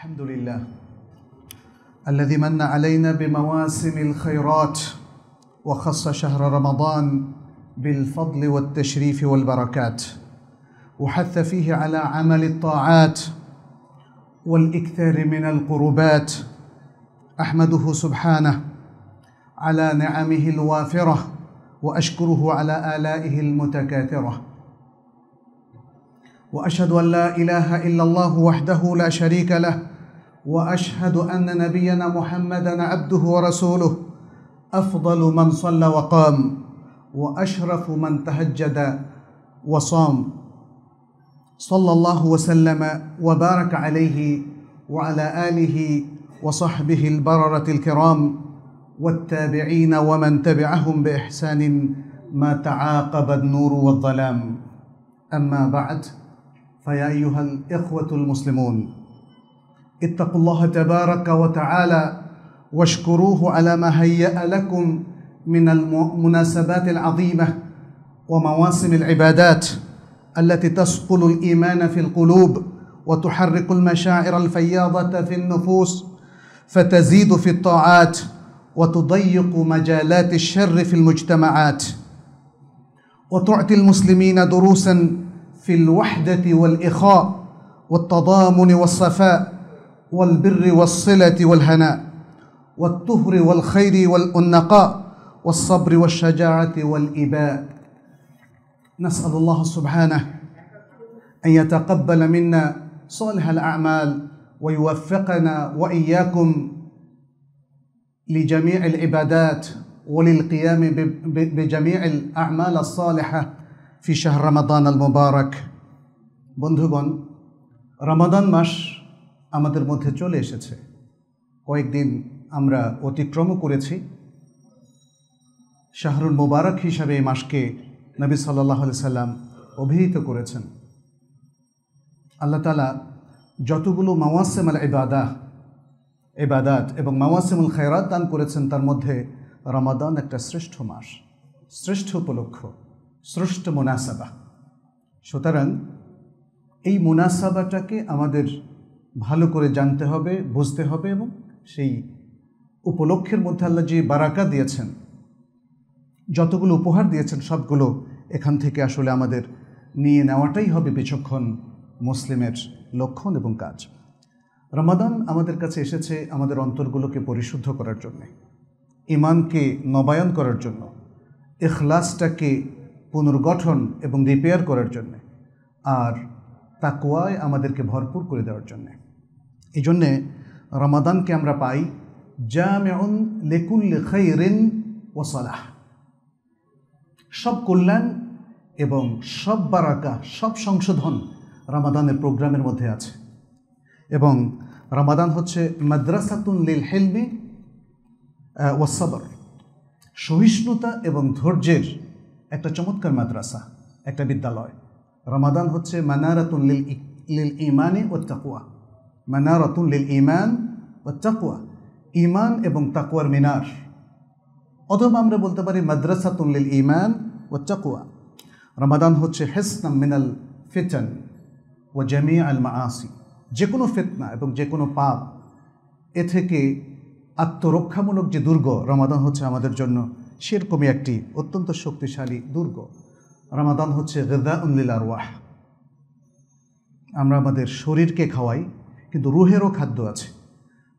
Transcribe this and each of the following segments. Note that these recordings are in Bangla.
الحمد لله الذي من علينا بمواسم الخيرات وخص شهر رمضان بالفضل والتشريف والبركات وحث فيه على عمل الطاعات والإكثار من القربات أحمده سبحانه على نعمه الوافرة وأشكره على آلائه المتكاثرة. وأشهد أن لا إله إلا الله وحده لا شريك له وأشهد أن نبينا محمدا عبده ورسوله. أفضل من صلى وقام وأشرف من تهجد وصام. صلى الله وسلم وبارك عليه وعلى آله وصحبه البررة الكرام والتابعين ومن تبعهم بإحسان ما تعاقب النور والظلام. أما بعد فيا أيها الإخوة المسلمون اتقوا الله تبارك وتعالى واشكروه على ما هيأ لكم من المناسبات العظيمة ومواسم العبادات التي تسقل الإيمان في القلوب وتحرك المشاعر الفياضة في النفوس فتزيد في الطاعات وتضيق مجالات الشر في المجتمعات وتعطي المسلمين دروسا في الوحدة والإخاء والتضامن والصفاء والبر والصله والهناء والطهر والخير والنقاء والصبر والشجاعه والاباء نسال الله سبحانه ان يتقبل منا صالح الاعمال ويوفقنا واياكم لجميع العبادات وللقيام بجميع الاعمال الصالحه في شهر رمضان المبارك বন্ধুগণ রমাদান মাস আমাদের মধ্যে চলে এসেছে। কয়েকদিন আমরা অতিক্রমও করেছি। শাহরুল মুবারক হিসাবে এই মাসকে নবী সাল্লাহ সাল্লাম অভিহিত করেছেন। আল্লাহ তালা যতগুলো মাওয়াসেম আল ইবাদা এবাদাত এবং মাওয়াসিমুল খায়রাত দান করেছেন, তার মধ্যে রমাদান একটা শ্রেষ্ঠ মাস, শ্রেষ্ঠ উপলক্ষ, শ্রেষ্ঠ মুনাসাবা সুতরাং এই মুনাসাবাটাকে আমাদের ভালো করে জানতে হবে, বুঝতে হবে এবং সেই উপলক্ষের মধ্যে আল্লাহ যে বারাকা দিয়েছেন, যতগুলো উপহার দিয়েছেন, সবগুলো এখান থেকে আসলে আমাদের নিয়ে নেওয়াটাই হবে বিচক্ষণ মুসলিমের লক্ষণ এবং কাজ। রমাদান আমাদের কাছে এসেছে আমাদের অন্তরগুলোকে পরিশুদ্ধ করার জন্যে ইমানকে নবায়ন করার জন্য এখলাসটাকে পুনর্গঠন এবং রিপেয়ার করার জন্যে, আর তাকুয়ায় আমাদেরকে ভরপুর করে দেওয়ার জন্যে। এই জন্যে রমাদানকে আমরা পাই জামেউন লেকুল খৈরিন ওসালাহ সব কল্যাণ এবং সব বারাকা, সব সংশোধন রামাদানের প্রোগ্রামের মধ্যে আছে। এবং রামাদান হচ্ছে মাদ্রাসাতুন লিল হেলমি ওয়াসাবর সহিষ্ণুতা এবং ধৈর্যের একটা চমৎকার মাদ্রাসা, একটা বিদ্যালয়। রমাদান হচ্ছে মানারাতুন লিল লিল ইমানে ও তাকুয়া। মানারাতুন লিল ইমান ও তাকুয়া ইমান এবং তাকুয়ার মিনার অথবা আমরা বলতে পারি মাদ্রাসাতুন লিল ইমান ও তাকুয়া রমাদান হচ্ছে হেসনাম মিনাল ফিটান ও জামিয়া আল মাআসি। যে কোনো ফেতনা এবং যে কোনো পাপ, এ থেকে আত্মরক্ষামূলক যে দুর্গ রমাদান হচ্ছে আমাদের জন্য সেরকমই একটি অত্যন্ত শক্তিশালী দুর্গ। রমাদান হচ্ছে গেদা উল্লিল আরওয়াহ। আমরা আমাদের শরীরকে খাওয়াই কিন্তু রুহেরও খাদ্য আছে।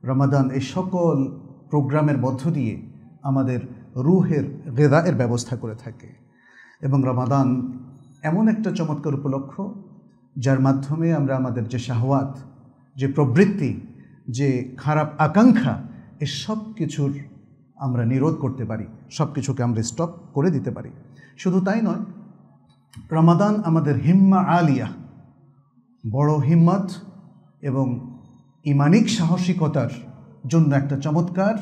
রমাদান এই সকল প্রোগ্রামের মধ্য দিয়ে আমাদের রুহের গেদায়ের ব্যবস্থা করে থাকে। এবং রমাদান এমন একটা চমৎকার উপলক্ষ, যার মাধ্যমে আমরা আমাদের যে শাহওয়াত, যে প্রবৃত্তি, যে খারাপ আকাঙ্ক্ষা, এ সব কিছুর আমরা নিরোধ করতে পারি, সব কিছুকে আমরা স্টপ করে দিতে পারি। শুধু তাই নয়, রমাদান আমাদের হিম্মা আলিয়া, বড় হিম্মত এবং ইমানিক সাহসিকতার জন্য একটা চমৎকার,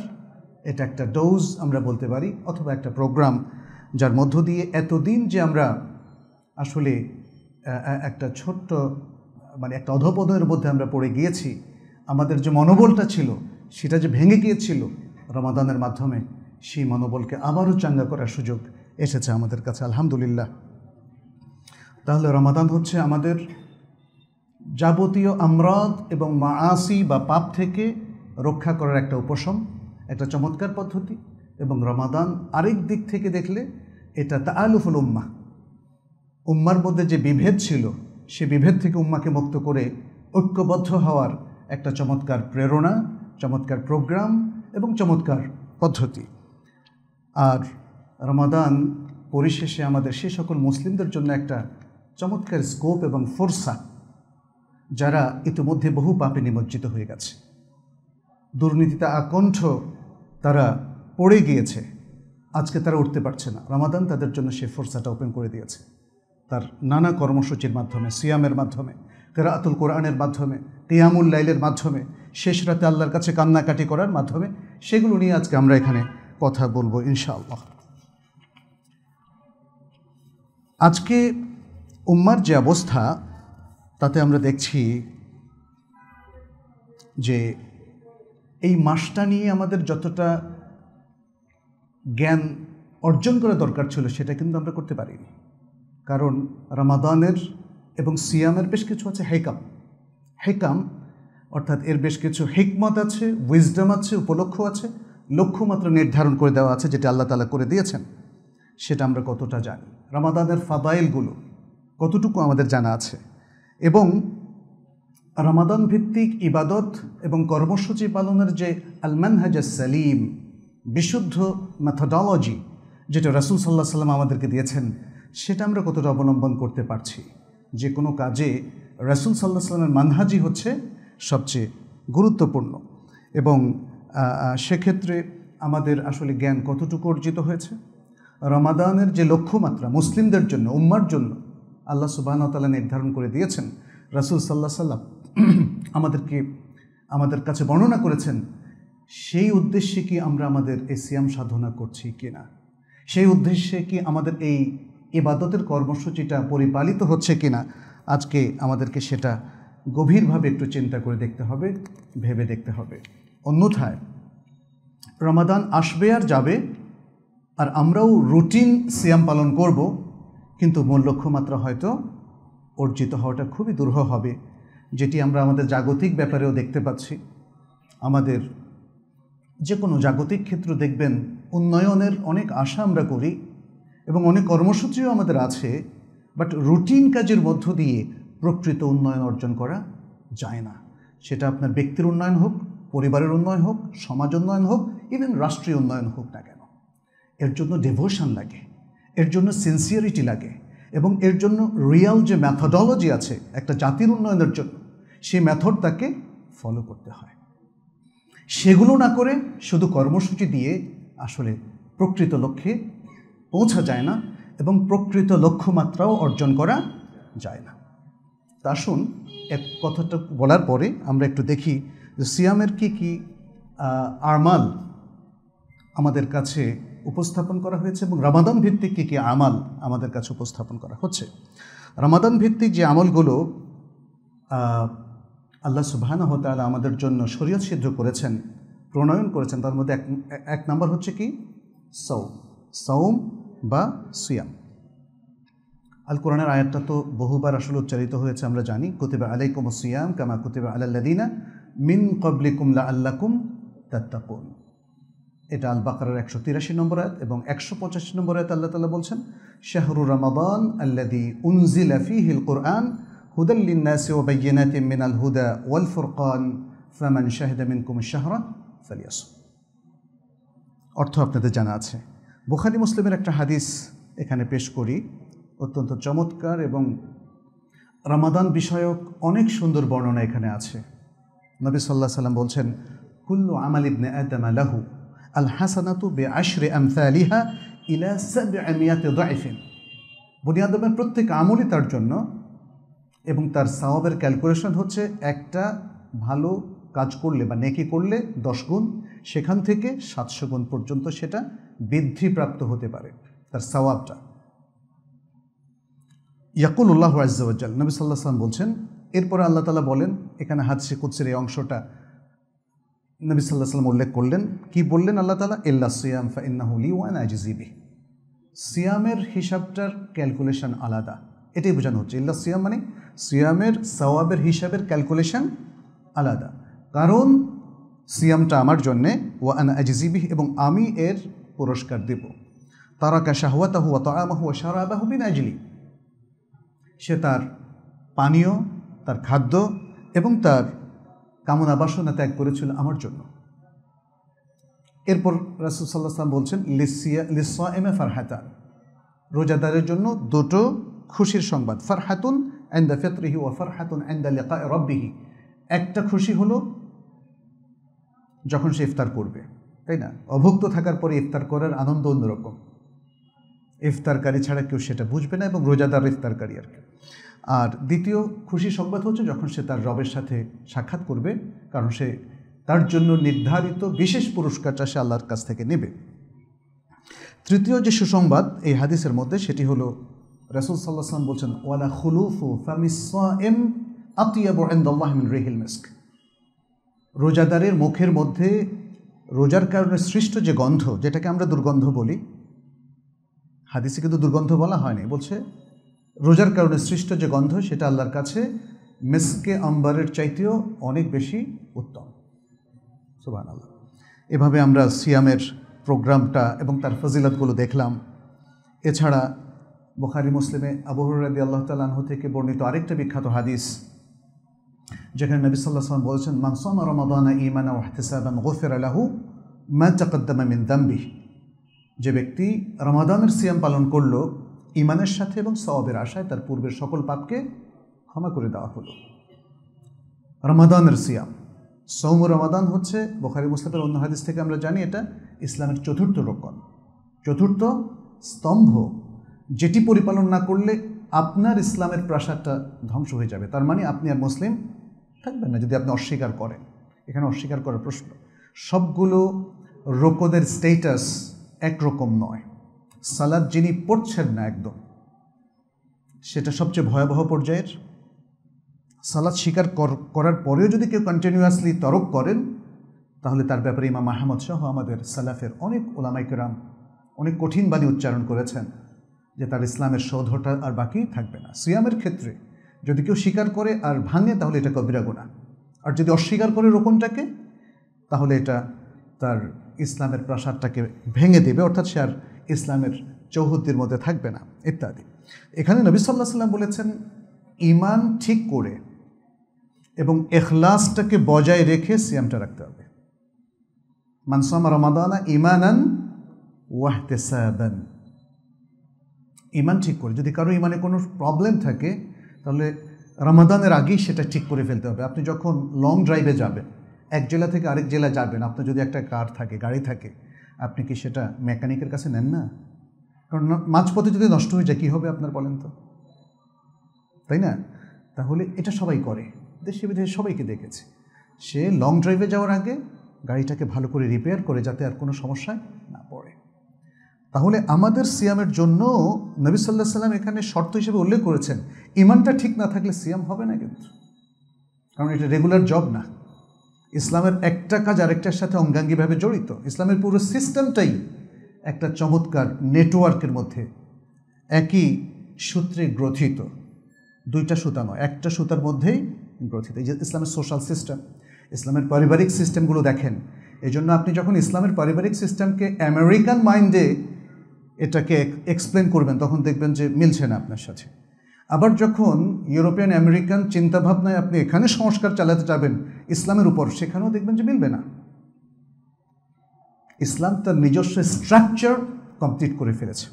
এটা একটা ডোজ আমরা বলতে পারি, অথবা একটা প্রোগ্রাম যার মধ্য দিয়ে এতদিন যে আমরা আসলে একটা ছোট্ট মানে একটা অধপদের মধ্যে আমরা পড়ে গিয়েছি, আমাদের যে মনোবলটা ছিল, সেটা যে ভেঙে গিয়েছিল, রমাদানের মাধ্যমে সেই মনোবলকে আবারও চাঙ্গা করার সুযোগ এসেছে আমাদের কাছে, আলহামদুলিল্লাহ। তাহলে রমাদান হচ্ছে আমাদের যাবতীয় আমরাদ এবং মাআসি বা পাপ থেকে রক্ষা করার একটা উপশম, একটা চমৎকার পদ্ধতি এবং রমাদান আরেক দিক থেকে দেখলে এটা তা আলুফুল উম্মা উম্মার মধ্যে যে বিভেদ ছিল, সে বিভেদ থেকে উম্মাকে মুক্ত করে ঐক্যবদ্ধ হওয়ার একটা চমৎকার প্রেরণা, চমৎকার প্রোগ্রাম এবং চমৎকার পদ্ধতি। আর রমাদান পরিশেষে আমাদের সে সকল মুসলিমদের জন্য একটা চমৎকার স্কোপ এবং ফোর্সা যারা ইতিমধ্যে বহু পাপে নিমজ্জিত হয়ে গেছে। দুর্নীতিতে আকণ্ঠ তারা পড়ে গিয়েছে। আজকে তারা উঠতে পারছে না। রামাদান তাদের জন্য সে ফোর্সাটা ওপেন করে দিয়েছে। তার নানা কর্মসূচির মাধ্যমে, সিয়ামের মাধ্যমে, কেরাতুল কোরআনের মাধ্যমে, কিয়ামুল লাইলের মাধ্যমে, শেষ রাতে আল্লাহর কাছে কান্নাকাটি করার মাধ্যমে, সেগুলো নিয়ে আজকে আমরা এখানে কথা বলব ইনশাআল্লাহ। আজকে উম্মার যে অবস্থা তাতে আমরা দেখছি যে এই মাসটা নিয়ে আমাদের যতটা জ্ঞান অর্জন করা দরকার ছিল, সেটা কিন্তু আমরা করতে পারিনি। কারণ রামাদানের এবং সিয়ামের বেশ কিছু আছে, হেকাম। হেকাম অর্থাৎ এর বেশ কিছু হিকমত আছে উইজডম আছে, উপলক্ষ আছে, লক্ষ্যমাত্র নির্ধারণ করে দেওয়া আছে, যেটা আল্লাহ তালা করে দিয়েছেন। সেটা আমরা কতটা জানি। রামাদানের ফাদাইলগুলো কতটুকু আমাদের জানা আছে? এবং রমাদান ভিত্তিক ইবাদত এবং কর্মসূচি পালনের যে আলমানহাজ সালিম বিশুদ্ধ ম্যাথোডলজি যেটা রাসুল সাল্লাহ সাল্লাম আমাদেরকে দিয়েছেন, সেটা আমরা কতটা অবলম্বন করতে পারছি? যে কোনো কাজে রাসুল সাল্লাহ সাল্লামের মানহাজি হচ্ছে সবচেয়ে গুরুত্বপূর্ণ। এবং সেক্ষেত্রে আমাদের আসলে জ্ঞান কতটুকু অর্জিত হয়েছে? রমাদানের যে লক্ষ্যমাত্রা মুসলিমদের জন্য, উম্মার জন্য আল্লাহ সুবাহতালা নির্ধারণ করে দিয়েছেন। রাসুল সাল্লাহ সাল্লাম আমাদেরকে, আমাদের কাছে বর্ণনা করেছেন, সেই উদ্দেশ্যে কি আমরা আমাদের এই সিয়াম সাধনা করছি কি না সেই উদ্দেশ্যে কি আমাদের এই এবাদতের কর্মসূচিটা পরিপালিত হচ্ছে কি না আজকে আমাদেরকে সেটা গভীরভাবে একটু চিন্তা করে দেখতে হবে, ভেবে দেখতে হবে। অন্যথায়, রমাদান আসবে আর যাবে, আর আমরাও রুটিন সিয়াম পালন করব। কিন্তু মূল লক্ষ্যমাত্রা হয়তো অর্জিত হওয়াটা খুবই দুর্হ হবে, যেটি আমরা আমাদের জাগতিক ব্যাপারেও দেখতে পাচ্ছি। আমাদের যে কোনো জাগতিক ক্ষেত্র দেখবেন, উন্নয়নের অনেক আশা আমরা করি এবং অনেক কর্মসূচিও আমাদের আছে বাট রুটিন কাজের মধ্য দিয়ে প্রকৃত উন্নয়ন অর্জন করা যায় না। সেটা আপনার ব্যক্তির উন্নয়ন হোক, পরিবারের উন্নয়ন হোক, সমাজ উন্নয়ন হোক ইভেন রাষ্ট্রীয় উন্নয়ন হোক না কেন। এর জন্য ডেভোশন লাগে। এর জন্য সিনসিয়ারিটি লাগে এবং এর জন্য রিয়াল যে ম্যাথোডলজি আছে, একটা জাতির উন্নয়নের জন্য, সেই মেথড তাকে ফলো করতে হয়। সেগুলো না করে শুধু কর্মসূচি দিয়ে আসলে প্রকৃত লক্ষ্যে পৌঁছা যায় না এবং প্রকৃত লক্ষ্যমাত্রাও অর্জন করা যায় না। তা আসুন, এক কথাটা বলার পরে আমরা একটু দেখি যে সিয়ামের কি কি আমাল আমাদের কাছে উপস্থাপন করা হয়েছে এবং রামাদান ভিত্তিক কী কী আমাল আমাদের কাছে উপস্থাপন করা হচ্ছে। রামাদান ভিত্তিক যে আমলগুলো আল্লাহ সুবাহানা হতালা আমাদের জন্য শরীয়ত সিদ্ধ করেছেন, প্রণয়ন করেছেন, তার মধ্যে এক এক নম্বর হচ্ছে কি? সৌম সৌম বা সিয়াম। আল কোরআনের আয়াতটা তো বহুবার আসলে উচ্চারিত হয়েছে, আমরা জানি, কুতিবা আলাইকুম সিয়াম কামা কুতিবা আল্লাদিনা মিন কবলিকুম লা আল্লাকুম তাত্তাকুন। এটা আল বাকারের একশো তিরাশি নম্বর আয়াত এবং একশো পঁচাশি নম্বর আয়াত আল্লাহ তালা বলছেন, শাহরু রমাদান আল্লাদি উনজিল ফিহিল কোরআন হুদাল্লিন্নাসি ও বাইনাতি মিনাল হুদা ওয়াল ফুরকান, ফামান শাহিদা মিনকুম শাহরা ফালিয়াস অর্থ আপনাদের জানা আছে। বুখারি মুসলিমের একটা হাদিস এখানে পেশ করি, অত্যন্ত চমৎকার এবং রামাদান বিষয়ক অনেক সুন্দর বর্ণনা এখানে আছে। নবী সাল্লাহ সাল্লাম বলছেন, কুল্লু আমাল ইবনে আদম লাহু। আল হাসানাতু বে আশরে আমসালিহা ইলা সাবিয়াতে দাইফিন। বনি আদমের প্রত্যেক আমলই তার জন্য এবং তার সাওয়াবের ক্যালকুলেশন হচ্ছে একটা ভালো কাজ করলে বা নেকি করলে দশ গুণ, সেখান থেকে সাতশো গুণ পর্যন্ত সেটা বৃদ্ধিপ্রাপ্ত হতে পারে তার সওয়াবটা। ইয়াকুল উল্লাহ আজ্জাল নবী সাল্লাহ সাল্লাম বলছেন, এরপরে আল্লাহ তালা বলেন, এখানে হাদসে কুৎসের এই অংশটা নবী সাল্লাহ সাল্লাম উল্লেখ করলেন, কি বললেন আল্লাহ তালা ইল্লা সিয়াম ফা ইন্নাহুলি ওয়ান আজিজিবি সিয়ামের হিসাবটার ক্যালকুলেশন আলাদা, এটাই বোঝানো হচ্ছে। ইল্লা সিয়াম মানে সিয়ামের সওয়াবের হিসাবের ক্যালকুলেশন আলাদা। কারণ সিয়ামটা আমার জন্যে, ওয়া আন আজিজিবিহ এবং আমি এর পুরস্কার দেব। তারাকা শাহওয়াতাহু ওয়া তাআমাহু ওয়া শারাবাহু বিন আজলি সে তার পানীয়, তার খাদ্য এবং তার কামনা বাসনা ত্যাগ করেছিল আমার জন্য। এরপর রাসুল সাল্লাহ সাল্লাম বলছেন লিসিয়া লিসা এম এ ফারহাতান রোজাদারের জন্য দুটো খুশির সংবাদ, ফারহাতুন আন্দা ফেতরিহি ও ফারহাতুন আন্দা লেকা রব্বিহি। একটা খুশি হলো যখন সে ইফতার করবে, তাই না? অভুক্ত থাকার পরে ইফতার করার আনন্দ অন্যরকম। ইফতারকারী ছাড়া কেউ সেটা বুঝবে না এবং রোজাদার ইফতারকারী আর কি। আর দ্বিতীয় খুশি সংবাদ হচ্ছে যখন সে তার রবের সাথে সাক্ষাৎ করবে, কারণ সে তার জন্য নির্ধারিত বিশেষ পুরস্কারটা সে আল্লাহর কাছ থেকে নেবে। তৃতীয় যে সুসংবাদ এই হাদিসের মধ্যে সেটি হলো, রসুল সাল্লাহ সাল্লাম বলছেন, ওয়ালা খুলুফু ফামিসাম আতিয়াবু ইনদাল্লাহি মিন রিহিল মিস্ক। রোজাদারের মুখের মধ্যে রোজার কারণে সৃষ্ট যে গন্ধ, যেটাকে আমরা দুর্গন্ধ বলি, হাদিসে কিন্তু দুর্গন্ধ বলা হয়নি, বলছে রোজার কারণে সৃষ্ট যে গন্ধ, সেটা আল্লাহর কাছে মেসকে আম্বারের চাইতেও অনেক বেশি উত্তম। সুবাহ আল্লাহ এভাবে আমরা সিয়ামের প্রোগ্রামটা এবং তার ফজিলতগুলো দেখলাম। এছাড়া বুখারি, মুসলিমে আবহরাদি আল্লাহ তালাহ থেকে বর্ণিত আরেকটা বিখ্যাত হাদিস, যেখানে নবী সাল্লাহ সাল্লাম বলছেন মানসামা রমাদানা ইমানা ওয়াহতেসাবান গোফের আলাহু মা চাকদ্দামা মিন দাম্বি যে ব্যক্তি রমাদানের সিয়াম পালন করল ইমানের সাথে এবং সওয়াবের আশায় তার পূর্বের সকল পাপকে ক্ষমা করে দেওয়া হলো। রমাদানের সিয়াম। সৌম রমাদান হচ্ছে বোখারি মুসলিমের অন্য হাদিস থেকে আমরা জানি এটা ইসলামের চতুর্থ রকম চতুর্থ স্তম্ভ, যেটি পরিপালন না করলে আপনার ইসলামের প্রাসাদটা ধ্বংস হয়ে যাবে। তার মানে আপনি আর মুসলিম থাকবেন না, যদি আপনি অস্বীকার করেন। এখানে অস্বীকার করার প্রশ্ন। সবগুলো রোকদের স্টেটাস একরকম নয়। সালাদ যিনি পড়ছেন না একদম, সেটা সবচেয়ে ভয়াবহ পর্যায়ের। সালাদ স্বীকার করার পরেও যদি কেউ কন্টিনিউয়াসলি তরক করেন, তাহলে তার ব্যাপারে ইমাম মাহমদ সহ আমাদের সালাফের অনেক ওলামাইকেরাম অনেক কঠিন বাণী উচ্চারণ করেছেন যে তার ইসলামের সৌধটা আর বাকি থাকবে না। সিয়ামের ক্ষেত্রে যদি কেউ স্বীকার করে আর ভাঙে, তাহলে এটা কবিরা গোনা আর যদি অস্বীকার করে রোপণটাকে, তাহলে এটা তার ইসলামের প্রাসাদটাকে ভেঙে দেবে, অর্থাৎ সে আর ইসলামের চৌহদ্দির মধ্যে থাকবে না, ইত্যাদি। এখানে নবী সাল্লাহ সাল্লাম বলেছেন ইমান ঠিক করে এবং এখলাসটাকে বজায় রেখে সিয়ামটা রাখতে হবে। মানসাম রমাদানা ইমানান ওয়াহতেসাবান। ইমান ঠিক করে, যদি কারও ইমানে কোনো প্রবলেম থাকে, তাহলে রমাদানের আগেই সেটা ঠিক করে ফেলতে হবে। আপনি যখন লং ড্রাইভে যাবেন, এক জেলা থেকে আরেক জেলা যাবেন, আপনার যদি একটা কার থাকে, গাড়ি থাকে আপনি কি সেটা মেকানিকের কাছে নেন না? কারণ মাঝপথে যদি নষ্ট হয়ে যায়, কী হবে আপনার বলেন তো? তাই না? তাহলে এটা সবাই করে। দেশে বিদেশে সবাইকে দেখেছে। সে লং ড্রাইভে যাওয়ার আগে গাড়িটাকে ভালো করে রিপেয়ার করে যাতে আর কোনো সমস্যায় না পড়ে। তাহলে আমাদের সিয়ামের জন্য নবী সাল্লাহ সাল্লাম এখানে শর্ত হিসেবে উল্লেখ করেছেন, ইমানটা ঠিক না থাকলে সিয়াম হবে না কিন্তু। কারণ এটা রেগুলার জব না। ইসলামের একটা কাজ আরেকটার সাথে অঙ্গাঙ্গিভাবে জড়িত। ইসলামের পুরো সিস্টেমটাই একটা চমৎকার নেটওয়ার্কের মধ্যে। একই সূত্রে গ্রথিত। দুইটা সুতা নয়, একটা সুতার মধ্যেই গ্রথিত। এই যে ইসলামের সোশ্যাল সিস্টেম, ইসলামের পারিবারিক সিস্টেমগুলো দেখেন। এই জন্য আপনি যখন ইসলামের পারিবারিক সিস্টেমকে আমেরিকান মাইন্ডে এটাকে এক্সপ্লেন করবেন, তখন দেখবেন যে মিলছে না আপনার সাথে। আবার যখন ইউরোপিয়ান আমেরিকান চিন্তাভাবনায় আপনি এখানে সংস্কার চালাতে যাবেন, ইসলামের উপর, সেখানেও দেখবেন যে মিলবে না। ইসলাম তার নিজস্ব স্ট্রাকচার কমপ্লিট করে ফেলেছে।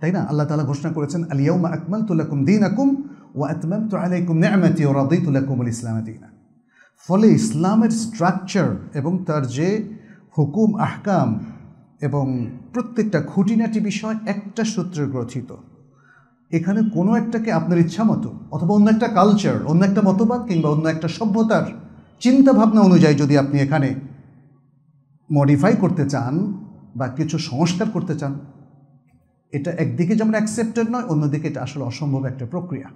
তাই না? আল্লাহ তালা ঘোষণা করেছেন আলিয়াউমা আকমাল তুলাকুম দিন আকুম ও আতমাম তো আলাইকুম নেমাতি ও রাদি তুলাকুম ইসলাম দিনা। ফলে ইসলামের স্ট্রাকচার এবং তার যে হুকুম, আহকাম এবং প্রত্যেকটা খুঁটিনাটি বিষয় একটা সূত্রে গ্রথিত। এখানে কোনো একটাকে আপনার ইচ্ছা মতো, অথবা অন্য একটা কালচার অন্য একটা মতবাদ কিংবা অন্য একটা সভ্যতার চিন্তাভাবনা অনুযায়ী যদি আপনি এখানে মডিফাই করতে চান বা কিছু সংস্কার করতে চান, এটা একদিকে যেমন অ্যাকসেপ্টেড নয়, অন্যদিকে এটা আসলে অসম্ভব একটা প্রক্রিয়া।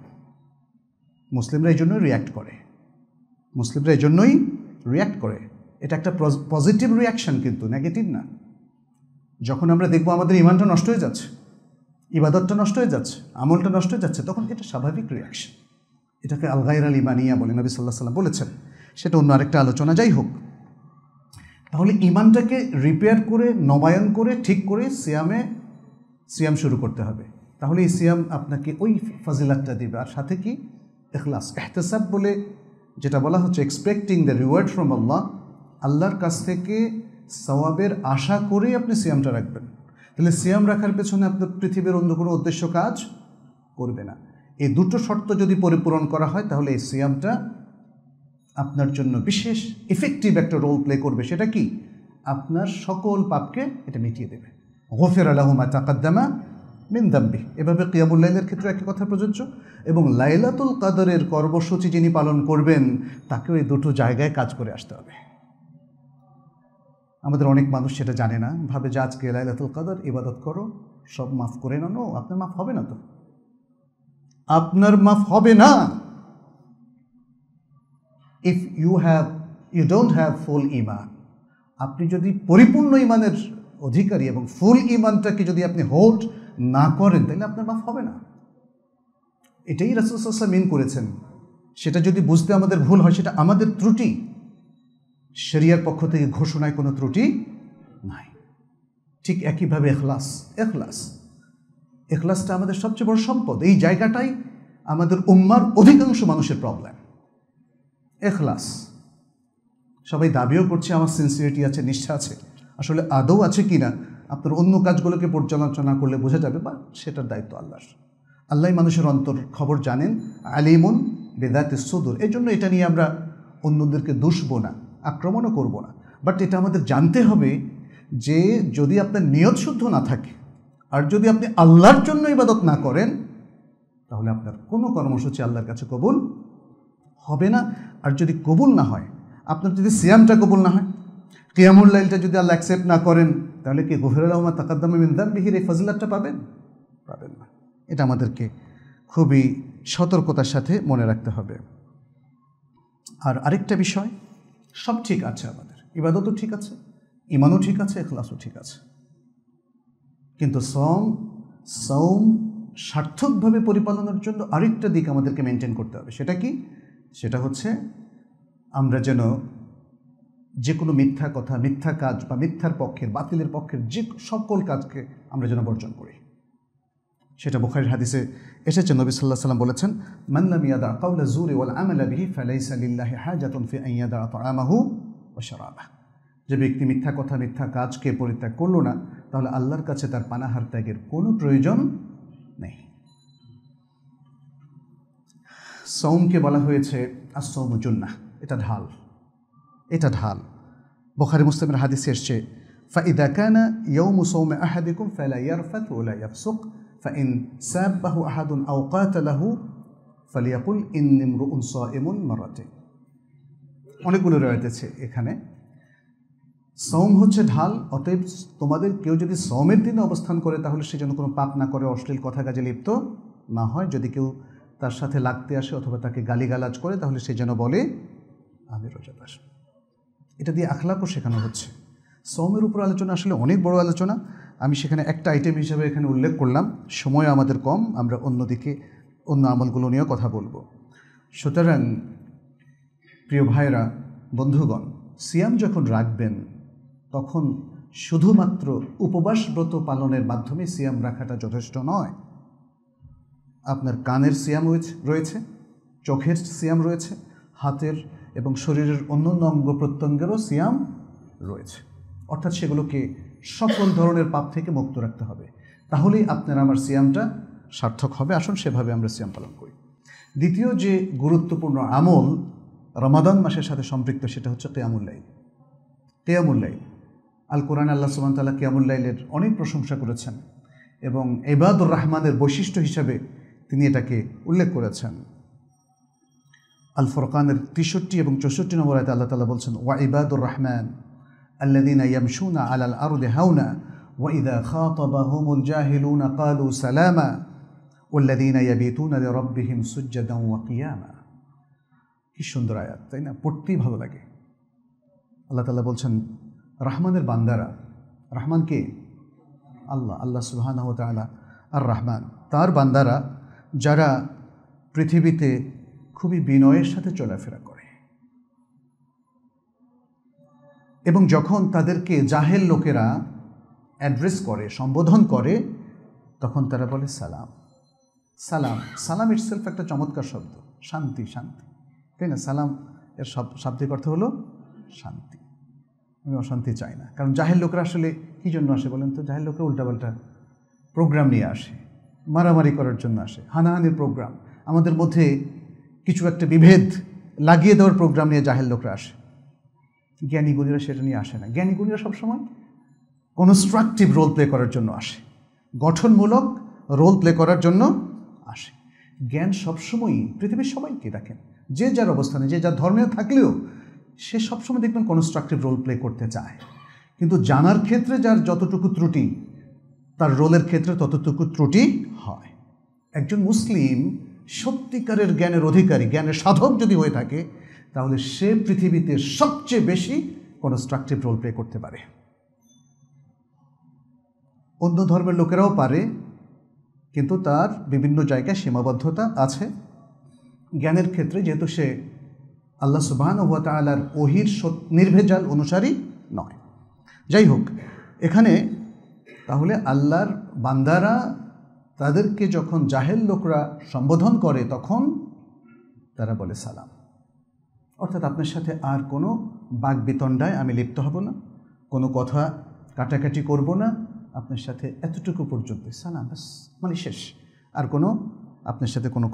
মুসলিমরা এই জন্যই রিয়্যাক্ট করে। মুসলিমরা এই জন্যই রিয়্যাক্ট করে। এটা একটা পজিটিভ রিয়াকশান কিন্তু নেগেটিভ না। যখন আমরা দেখব আমাদের ইমানটা নষ্ট হয়ে যাচ্ছে ইবাদতটা নষ্ট হয়ে যাচ্ছে, আমলটা নষ্ট হয়ে যাচ্ছে, তখন এটা স্বাভাবিক রিয়াকশন এটাকে আলগাইর আল ইমানিয়া বলে নবী সাল্লাহ সাল্লাম বলেছেন। সেটা অন্য আরেকটা আলোচনা, যাই হোক। তাহলে ইমানটাকে রিপেয়ার করে, নবায়ন করে, ঠিক করে সিয়ামে সিয়াম শুরু করতে হবে। তাহলে এই সিয়াম আপনাকে ওই ফাজিলাতটা দিবে। আর সাথে কি? এখলাস এহতেসাব বলে যেটা বলা হচ্ছে expecting the reward from Allah আল্লাহর কাছ থেকে সওয়াবের আশা করেই আপনি সিয়ামটা রাখবেন। তাহলে সিয়াম রাখার পেছনে আপনার পৃথিবীর অন্য কোনো উদ্দেশ্য কাজ করবে না। এই দুটো শর্ত যদি পরিপূরণ করা হয়, তাহলে এই সিয়ামটা আপনার জন্য বিশেষ ইফেক্টিভ একটা রোল প্লে করবে। সেটা কি? আপনার সকল পাপকে এটা মিটিয়ে দেবে। গফের আলাহমা তাকাদ্দামা মিন দাম্বি এভাবে কিয়ামুল্লাইলের ক্ষেত্রে একই কথা প্রযোজ্য। এবং লাইলাতুল কাদরের কর্মসূচি যিনি পালন করবেন, তাকেও এই দুটো জায়গায় কাজ করে আসতে হবে। আমাদের অনেক মানুষ সেটা জানে না। ভাবে যে আজকে লাইলাতুল কাদর, ইবাদত করো, সব মাফ করে নাও। আপনার মাফ হবে না তো। আপনার মাফ হবে না। If you have you don't have full ইমান আপনি যদি পরিপূর্ণ ইমানের অধিকারী এবং ফুল ইমানটাকে যদি আপনি হোল্ড না করেন, তাহলে আপনার মাফ হবে না। এটাই রাসুলসাল্লাম মিন করেছেন। সেটা যদি বুঝতে আমাদের ভুল হয়, সেটা আমাদের ত্রুটি। শরিয়ার পক্ষ থেকে ঘোষণায় কোনো ত্রুটি নাই। ঠিক একইভাবে এখলাস এখলাস। এখলাসটা আমাদের সবচেয়ে বড় সম্পদ। এই জায়গাটাই আমাদের উম্মার অধিকাংশ মানুষের প্রবলেম এখলাস। সবাই দাবিও করছে, আমার সিনসিয়ারিটি আছে, নিষ্ঠা আছে। আসলে আদৌ আছে কি না আপনার অন্য কাজগুলোকে পর্যালোচনা করলে বোঝা যাবে, বা সেটার দায়িত্ব আল্লাহর। আল্লাহ মানুষের অন্তর খবর জানেন, আলিমুন বেদাতে সুদূর। এই জন্য এটা নিয়ে আমরা অন্যদেরকে দুষবো না আক্রমণও করব না। বাট এটা আমাদের জানতে হবে যে যদি আপনার নিয়ত শুদ্ধ না থাকে আর যদি আপনি আল্লাহর জন্য ইবাদত না করেন, তাহলে আপনার কোনো কর্মসূচি আল্লাহর কাছে কবুল হবে না। আর যদি কবুল না হয়, আপনার যদি সিয়ামটা কবুল না হয়, কিয়ামুল লাইলটা যদি আল্লাহ অ্যাকসেপ্ট না করেন, তাহলে কি গফিরুল আহমদ তাকাদ্দামে মিন্দাম বিহির এই ফজিলাতটা পাবেন? পাবেন না। এটা আমাদেরকে খুবই সতর্কতার সাথে মনে রাখতে হবে। আর আরেকটা বিষয় সব ঠিক আছে আমাদের। ইবাদতও ঠিক আছে ইমানও ঠিক আছে, এখলাসও ঠিক আছে। কিন্তু সম সৌম সার্থকভাবে পরিপালনের জন্য আরেকটা দিক আমাদেরকে মেনটেন করতে হবে। সেটা কি? সেটা হচ্ছে আমরা যেন যে কোনো মিথ্যা কথা, মিথ্যা কাজ বা মিথ্যার পক্ষের, বাতিলের পক্ষের যে সকল কাজকে আমরা যেন বর্জন করি। সেটা বুখারির হাদিসে এসেছে নবী সাল্লাহ সাল্লাম বলেছেন মান্লাম ইয়াদা কাউলা জুর ওয়াল আমালা বিহি ফালাইসা লিল্লাহি হাজাতুন ফি আইয়াদা তাআমাহু ওয়া শারাবাহ। যে ব্যক্তি মিথ্যা কথা, মিথ্যা কাজকে পরিত্যাগ করল না, তাহলে আল্লাহর কাছে তার পানাহার ত্যাগের কোনো প্রয়োজন নেই। সৌমকে বলা হয়েছে আসৌম জুন্না এটা ঢাল। এটা ঢাল। বখারি মুসলিমের হাদিসে এসছে ফাইদা কানা ইয়ৌমু সৌমে আহাদিকুম ফেলা ইয়ারফাত ওলা ইয়াফসুক। فإن سابه أحد أو قاتله فليقل إني امرؤ صائم مرتين অনেকগুলো রয়েছে এখানে সৌম হচ্ছে ঢাল অতএব তোমাদের কেউ যদি সৌমের দিনে অবস্থান করে তাহলে সে যেন কোনো পাপ না করে অশ্লীল কথা কাজে লিপ্ত না হয় যদি কেউ তার সাথে লাগতে আসে অথবা তাকে গালিগালাজ করে তাহলে সে যেন বলে আমি রোজাদার এটা দিয়ে আখলাকও শেখানো হচ্ছে সৌমের উপর আলোচনা আসলে অনেক বড় আলোচনা আমি সেখানে একটা আইটেম হিসেবে এখানে উল্লেখ করলাম। সময় আমাদের কম, আমরা অন্যদিকে অন্য আমলগুলো নিয়েও কথা বলব। সুতরাং, প্রিয় ভাইরা বন্ধুগণ, সিয়াম যখন রাখবেন, তখন শুধুমাত্র উপবাস ব্রত পালনের মাধ্যমে সিয়াম রাখাটা যথেষ্ট নয়। আপনার কানের সিয়াম রয়েছে, চোখের সিয়াম রয়েছে, হাতের এবং শরীরের অন্যান্য অঙ্গ প্রত্যঙ্গেরও সিয়াম রয়েছে। অর্থাৎ সেগুলোকে সকল ধরনের পাপ থেকে মুক্ত রাখতে হবে। তাহলেই আপনার আমার সিয়ামটা সার্থক হবে। আসুন সেভাবে আমরা সিয়াম পালন করি। দ্বিতীয় যে গুরুত্বপূর্ণ আমল রমাদান মাসের সাথে সম্পৃক্ত, সেটা হচ্ছে কেয়ামুল্লাইল কেয়ামুল্লাইল আল কোরআন আল্লাহ সুবান তাল্লাহ কেয়ামুল্লাইলের অনেক প্রশংসা করেছেন এবং এবাদুর রহমানের বৈশিষ্ট্য হিসাবে তিনি এটাকে উল্লেখ করেছেন। আল ফরকানের তেষট্টি এবং চৌষট্টি নম্বর আয়তে আল্লাহ তালা বলছেন, ওয়া ইবাদুর রহমান। الذين يمشون على الأرض هونا وإذا خاطبهم الجاهلون قالوا سلاما والذين يبيتون لربهم سجدا وقياما কি সুন্দর আয়াত তাই না পড়তেই ভালো লাগে আল্লাহ তালা বলছেন রহমানের বান্দারা রহমান কে আল্লাহ আল্লাহ সুবাহান তালা আর রহমান তার বান্দারা যারা পৃথিবীতে খুবই বিনয়ের সাথে চলাফেরা করে এবং যখন তাদেরকে জাহেল লোকেরা অ্যাড্রেস করে, সম্বোধন করে, তখন তারা বলে সালাম। সালাম সালাম ইটসেলফ একটা চমৎকার শব্দ। শান্তি শান্তি। তাই না? সালাম এর শব শাব্দিক অর্থ হলো শান্তি। আমি অশান্তি চাই না। কারণ জাহের লোকরা আসলে কী জন্য আসে বলেন তো? জাহের লোকরা উল্টাপাল্টা প্রোগ্রাম নিয়ে আসে। মারামারি করার জন্য আসে। হানাহানির প্রোগ্রাম আমাদের মধ্যে কিছু একটা বিভেদ লাগিয়ে দেওয়ার প্রোগ্রাম নিয়ে জাহের লোকরা আসে। জ্ঞানীগুণীরা সেটা নিয়ে আসে না। জ্ঞানী জ্ঞানীগুণীরা সবসময় কনস্ট্রাকটিভ রোল প্লে করার জন্য আসে। গঠনমূলক রোল প্লে করার জন্য আসে। জ্ঞান সবসময়ই, পৃথিবীর সবাইকে দেখেন যে যার অবস্থানে, যে যার ধর্মে থাকলেও সে সবসময় দেখবেন কনস্ট্রাকটিভ রোল প্লে করতে চায়। কিন্তু জানার ক্ষেত্রে যার যতটুকু ত্রুটি, তার রোলের ক্ষেত্রে ততটুকু ত্রুটি হয়। একজন মুসলিম সত্যিকারের জ্ঞানের অধিকারী, জ্ঞানের সাধক যদি হয়ে থাকে তাহলে সে পৃথিবীতে সবচেয়ে বেশি কনস্ট্রাকটিভ রোল প্লে করতে পারে। অন্য ধর্মের লোকেরাও পারে, কিন্তু তার বিভিন্ন জায়গায় সীমাবদ্ধতা আছে। জ্ঞানের ক্ষেত্রে যেহেতু সে আল্লাহ সুবাহান হুয়া তালার ওহির নির্ভেজাল অনুসারী নয়। যাই হোক, এখানে তাহলে আল্লাহর বান্দারা তাদেরকে যখন জাহেল লোকরা সম্বোধন করে, তখন তারা বলে সালাম। অর্থাৎ আপনার সাথে আর কোনো বাক বিতণ্ডায় আমি লিপ্ত হব না, কোনো কথা কাটাকাটি করব না, আপনার সাথে এতটুকু পর্যন্ত, সালাম, বাস মানে শেষ। আর কোনো, আপনার সাথে কোনো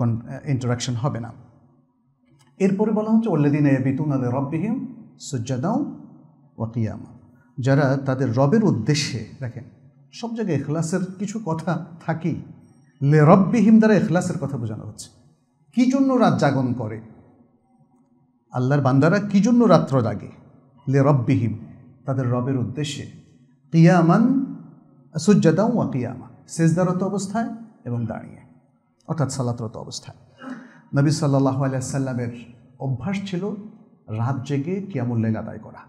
ইন্টারাকশন হবে না। এরপরে বলা হচ্ছে ওল্লাদিন বিতুন আল রব্বিহিম সুজ্জাদাও ওয়াকিয়ামা যারা তাদের রবের উদ্দেশ্যে, দেখেন, সব জায়গায় এখলাসের কিছু কথা থাকেই লে রব্বিহিম দ্বারা এখলাসের কথা বোঝানো হচ্ছে। কী জন্য রাত জাগন করে? আল্লাহর বান্দারা কী জন্য রাত্র জাগে? লে রব্বিহিম, তাদের রবের উদ্দেশ্যে। কিয়ামান, সুজ্জাদাও ওয়া কিয়ামা, সেজদারত অবস্থায় এবং দাঁড়িয়ে, অর্থাৎ সালাতরত অবস্থায়। নবী সাল্লাহ আলিয়াল্লামের অভ্যাস ছিল রাত জেগে কিয়ামুল্লেল আদায় করা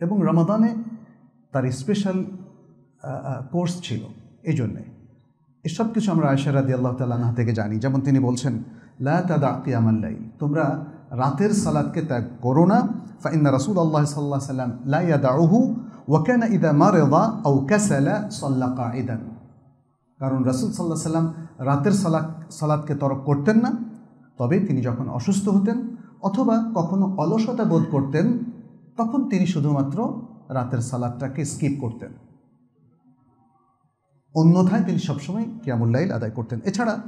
এবং রমাদানে তার স্পেশাল কোর্স ছিল এই জন্যে এসব কিছু আমরা আয়সারাদি আল্লাহ তাল্লাহ থেকে জানি। যেমন তিনি বলছেন, লা তাদা কিয়ামাল্লাই তোমরা রাতের সালাদকে ত্যাগ করো না। ফাইন্না রসুল আল্লাহ সাল্লাহ সাল্লাম লাইয়া দাউহু ওয়াকানা ইদা মারেদা আউ কাসালা সাল্লাকা ইদান কারণ রসুল সাল্লাহ সাল্লাম রাতের সালাদ সালাদকে তরক করতেন না। তবে তিনি যখন অসুস্থ হতেন অথবা কখনো অলসতা বোধ করতেন, তখন তিনি শুধুমাত্র রাতের সালাদটাকে স্কিপ করতেন। অন্যথায় তিনি সবসময় কিয়ামুল্লাইল আদায় করতেন। এছাড়া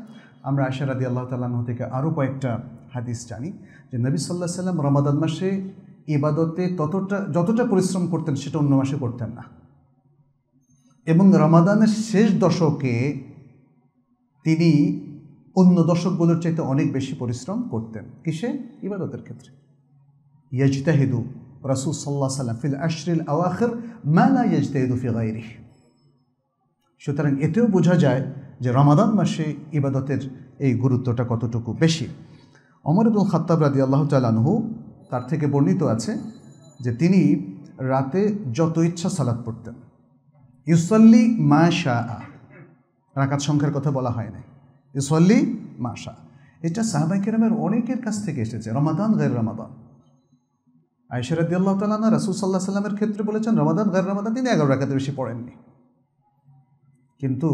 আমরা আশারাদি আল্লাহ তাল্লাহ থেকে আরও কয়েকটা হাদিস জানি যে নবী সাল্লাহ সাল্লাম রমাদান মাসে ইবাদতে ততটা যতটা পরিশ্রম করতেন, সেটা অন্য মাসে করতেন না। এবং রমাদানের শেষ দশকে তিনি অন্য দশকগুলোর চাইতে অনেক বেশি পরিশ্রম করতেন। কিসে? ইবাদতের ক্ষেত্রে। ইয়াজতাহিদু রাসুল সাল্লাহ সাল্লাম ফিল আশরিল আওয়াখর মালা ইয়াজতাহিদু ফি গাইরি সুতরাং এতেও বোঝা যায় যে রমাদান মাসে ইবাদতের এই গুরুত্বটা কতটুকু বেশি। অমর আব্দুল খাত্তাব রাদি আল্লাহ তালানহু তার থেকে বর্ণিত আছে যে তিনি রাতে যত ইচ্ছা সালাদ পড়তেন। ইউসল্লি মা শাহ রাকাত সংখ্যার কথা বলা হয় না ইউসল্লি মা শাহ এটা সাহাবাই কেরামের অনেকের কাছ থেকে এসেছে। রমাদান গের রমাদান। আয়সরাদি আল্লাহ তালানা রাসুল সাল্লাহ সাল্লামের ক্ষেত্রে বলেছেন, রমাদান গের রমাদান তিনি এগারো রাকাতের বেশি পড়েননি। কিন্তু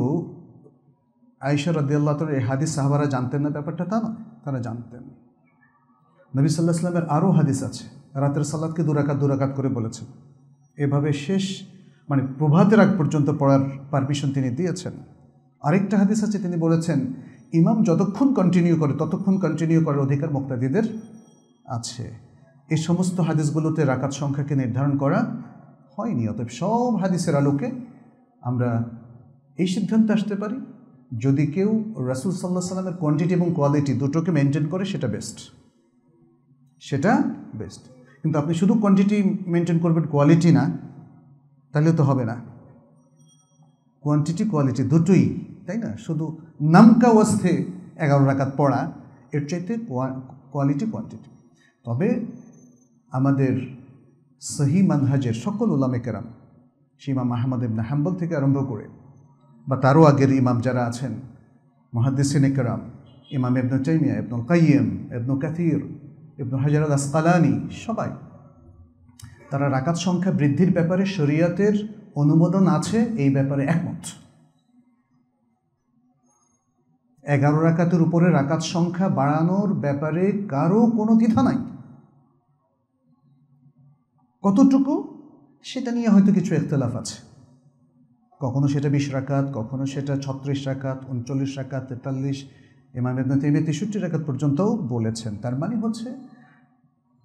আয়সা রদিয়াল্লাহ তোর এই হাদিস সাহাবারা জানতেন না, ব্যাপারটা তা নয়, তারা জানতেন। নবী সাল্লাহ সাল্লামের আরও হাদিস আছে। রাতের সালাদকে দুরাকাত দুরাকাত করে বলেছেন। এভাবে শেষ মানে প্রভাতের আগ পর্যন্ত পড়ার পারমিশন তিনি দিয়েছেন। আরেকটা হাদিস আছে, তিনি বলেছেন, ইমাম যতক্ষণ কন্টিনিউ করে, ততক্ষণ কন্টিনিউ করার অধিকার মুক্তাদিদের আছে। এই সমস্ত হাদিসগুলোতে রাকাত সংখ্যাকে নির্ধারণ করা হয়নি, অতএব সব হাদিসের আলোকে আমরা এই সিদ্ধান্তে আসতে পারি। যদি কেউ রাসুল সাল্লাহ সাল্লামের কোয়ান্টিটি এবং কোয়ালিটি দুটোকে মেনটেন করে, সেটা বেস্ট সেটা বেস্ট কিন্তু আপনি শুধু কোয়ান্টিটি মেনটেন করবেন কোয়ালিটি না, তাহলে তো হবে না। কোয়ান্টিটি কোয়ালিটি দুটোই, তাই না? শুধু নামকা ওয়াস্তে এগারো রাকাত পড়া, এর চাইতে কোয়ালিটি কোয়ান্টিটি তবে আমাদের সহি মানহাজের সকল উলামেকেরাম সীমা মাহমদ ইবনা হাম্বল থেকে আরম্ভ করে, বা তারও আগের ইমাম যারা আছেন, মহাদ্দিসিন একরাম ইমাম ইবনু চাইমিয়া ইবনুল কাইম ইবনু কাথির ইবনু হাজার আসকালানি সবাই। তারা রাকাত সংখ্যা বৃদ্ধির ব্যাপারে শরীয়তের অনুমোদন আছে, এই ব্যাপারে একমত। এগারো রাকাতের উপরে রাকাত সংখ্যা বাড়ানোর ব্যাপারে কারও কোনো দ্বিধা নাই। কতটুকু? সেটা নিয়ে হয়তো কিছু ইখতলাফ আছে। কখনো সেটা বিশ রাকাত, কখনো সেটা ছত্রিশ রাকাত, উনচল্লিশ রাকাত, তেতাল্লিশ, ইমাম ইবনে তাইমিয়া তেষট্টি রাকাত পর্যন্তও বলেছেন। তার মানে হচ্ছে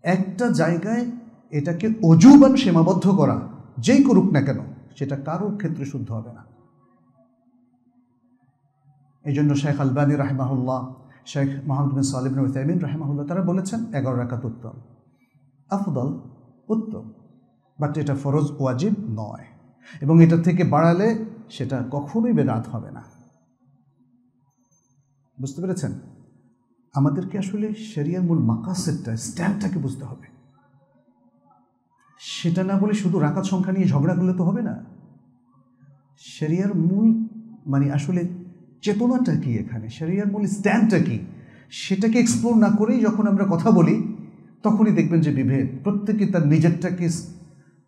একটা জায়গায় এটাকে অজুবান সীমাবদ্ধ করা, যেই করুক না কেন, সেটা কারোর ক্ষেত্রে শুদ্ধ হবে না। এই জন্য শেখ আলবানী রাহেমাহুল্লাহ, শেখ মোহাম্মদ বিন সালিবিন উসাইমিন রাহেমাহুল্লাহ তারা বলেছেন, এগারো রাকাত উত্তম। আফদল উত্তম বাট এটা ফরজ ওয়াজিব নয়। এবং এটা থেকে বাড়ালে সেটা কখনোই বেদাত হবে না। বুঝতে পেরেছেন? আমাদেরকে আসলে শরিয়ার মূল মাকাসেরটা স্ট্যান্ডটাকে বুঝতে হবে। সেটা না বলে শুধু রাকাত সংখ্যা নিয়ে ঝগড়া করলে তো হবে না। শরিয়ার মূল মানে আসলে চেতনাটা কি এখানে? শরিয়ার মূল স্ট্যান্ডটা কি? সেটাকে এক্সপ্লোর না করেই যখন আমরা কথা বলি, তখনই দেখবেন যে বিভেদ। প্রত্যেকে তার নিজেরটাকে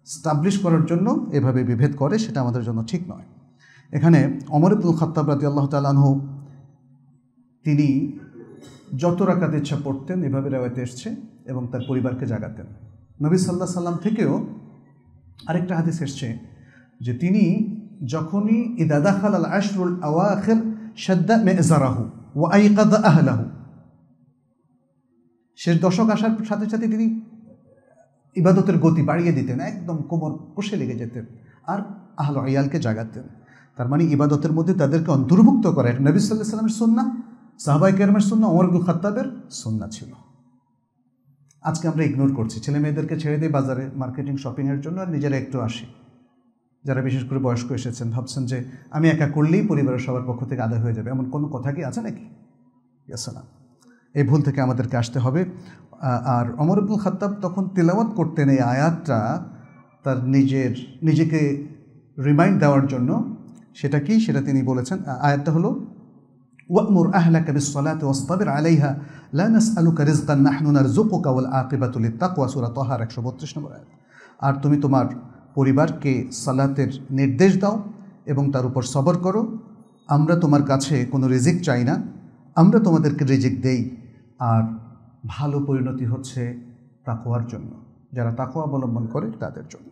স্টাবলিশ করার জন্য এভাবে বিভেদ করে, সেটা আমাদের জন্য ঠিক নয়। এখানে অমর ইবুল খত্তাব রাতি আল্লাহ তালাহ তিনি যত রাকাত ইচ্ছা পড়তেন, এভাবে রেওয়াতে এসছে এবং তার পরিবারকে জাগাতেন। নবী সাল্লাহ সাল্লাম থেকেও আরেকটা হাদিস এসছে যে তিনি যখনই ইদাদাখাল আল আশরুল আওয়াখের সাদ্দা মেজারাহু ও আইকাদা আহলাহু। শেষ দশক আসার সাথে সাথে তিনি ইবাদতের গতি বাড়িয়ে দিতেন, একদম কোমর কষে লেগে যেতেন আর আহল আয়ালকে জাগাতেন। তার মানে ইবাদতের মধ্যে তাদেরকে অন্তর্ভুক্ত করে নবী সাল্লাহ সাল্লামের সন্না সাহবাই কেরমের সন্না অমরগুল খাত্তাবের সন্না ছিল। আজকে আমরা ইগনোর করছি। ছেলে মেয়েদেরকে ছেড়ে দিই বাজারে মার্কেটিং শপিংয়ের জন্য আর নিজেরা একটু আসি। যারা বিশেষ করে বয়স্ক এসেছেন, ভাবছেন যে আমি একা করলেই পরিবারের সবার পক্ষ থেকে আদায় হয়ে যাবে। এমন কোনো কথা কি আছে নাকি? না এই ভুল থেকে আমাদেরকে আসতে হবে। আর অমর আব্দুল খাত্তাব তখন তেলাওয়াত করতেন এই আয়াতটা তার নিজের, নিজেকে রিমাইন্ড দেওয়ার জন্য। সেটা কি? সেটা তিনি বলেছেন। আয়াতটা হলো ওয়ামুর আহলা কবি সলাতে ওস্তাবির আলাইহা লানাস আলুকা রিজকান নাহনু নারজুকুকা ওয়াল আকিবাতুল তাকওয়া সূরা তাহার একশো বত্রিশ নম্বর আয়াত। আর তুমি তোমার পরিবারকে সালাতের নির্দেশ দাও এবং তার উপর সবর করো। আমরা তোমার কাছে কোনো রিজিক চাই না। আমরা তোমাদেরকে রিজিক দেই। আর ভালো পরিণতি হচ্ছে তাকোয়ার জন্য। যারা তাকোয়া অবলম্বন করে, তাদের জন্য।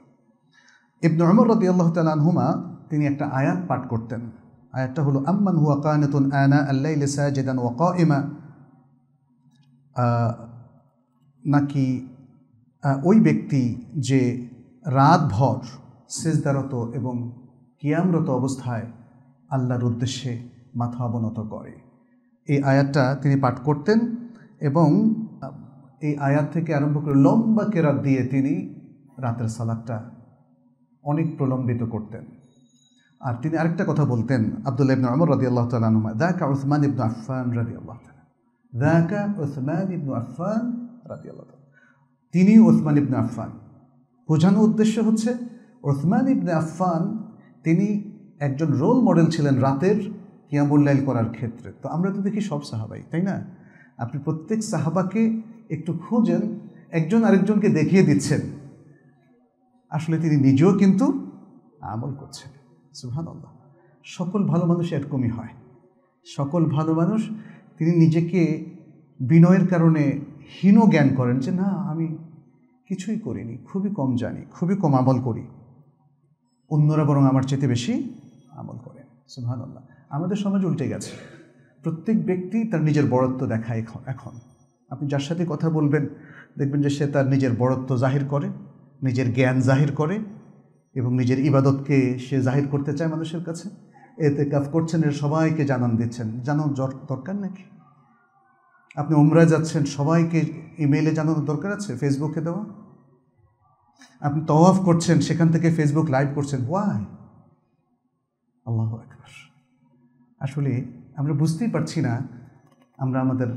ইবনু আমর রদি আল্লাহ তালহুমা তিনি একটা আয়াত পাঠ করতেন। আয়াতটা হলো, আম্মান হুয়া কানাতুন আনা আল্লাহ সাজেদান ওয়া ইমা নাকি ওই ব্যক্তি যে রাতভর সেজদারত এবং কিয়ামরত অবস্থায় আল্লাহর উদ্দেশ্যে মাথা অবনত করে। এই আয়াতটা তিনি পাঠ করতেন এবং এই আয়াত থেকে আরম্ভ করে লম্বা কেরাত দিয়ে তিনি রাতের সালাদটা অনেক প্রলম্বিত করতেন। আর তিনি আরেকটা কথা বলতেন আবদুল্লাহ ইবনু আমর রাদি আল্লাহ তালুমা দাকা উসমান ইবনু আফান রাদি আল্লাহ দাকা উসমান ইবনু আফান রাদি আল্লাহ তিনি ওসমান ইবনু আফান বোঝানোর উদ্দেশ্য হচ্ছে ওসমান ইবনে আফান তিনি একজন রোল মডেল ছিলেন রাতের কিয়ামুল্লাইল করার ক্ষেত্রে। তো আমরা তো দেখি সব সাহাবাই, তাই না? আপনি প্রত্যেক সাহাবাকে একটু খুঁজেন, একজন আরেকজনকে দেখিয়ে দিচ্ছেন। আসলে তিনি নিজেও কিন্তু আমল করছেন। সুহান আল্লাহ সকল ভালো মানুষ এরকমই হয়। সকল ভালো মানুষ, তিনি নিজেকে বিনয়ের কারণে হীন জ্ঞান করেন যে, না, আমি কিছুই করিনি, খুবই কম জানি, খুবই কম আমল করি। অন্যরা বরং আমার চেতে বেশি আমল করে সুহান আল্লাহ আমাদের সমাজ উল্টে গেছে। প্রত্যেক ব্যক্তি তার নিজের বড়ত্ব দেখায় এখন এখন। আপনি যার সাথে কথা বলবেন, দেখবেন যে সে তার নিজের বড়ত্ব জাহির করে, নিজের জ্ঞান জাহির করে এবং নিজের ইবাদতকে সে জাহির করতে চায় মানুষের কাছে। এতে কাফ করছেন, এর সবাইকে জানান দিচ্ছেন। জানানোর দরকার নাকি? আপনি উমরা যাচ্ছেন, সবাইকে ইমেইলে জানানোর দরকার আছে? ফেসবুকে দেওয়া? আপনি তওয়াফ করছেন, সেখান থেকে ফেসবুক লাইভ করছেন। ওয়াই আল্লাহ একবার আসলে আমরা বুঝতেই পারছি না, আমরা আমাদের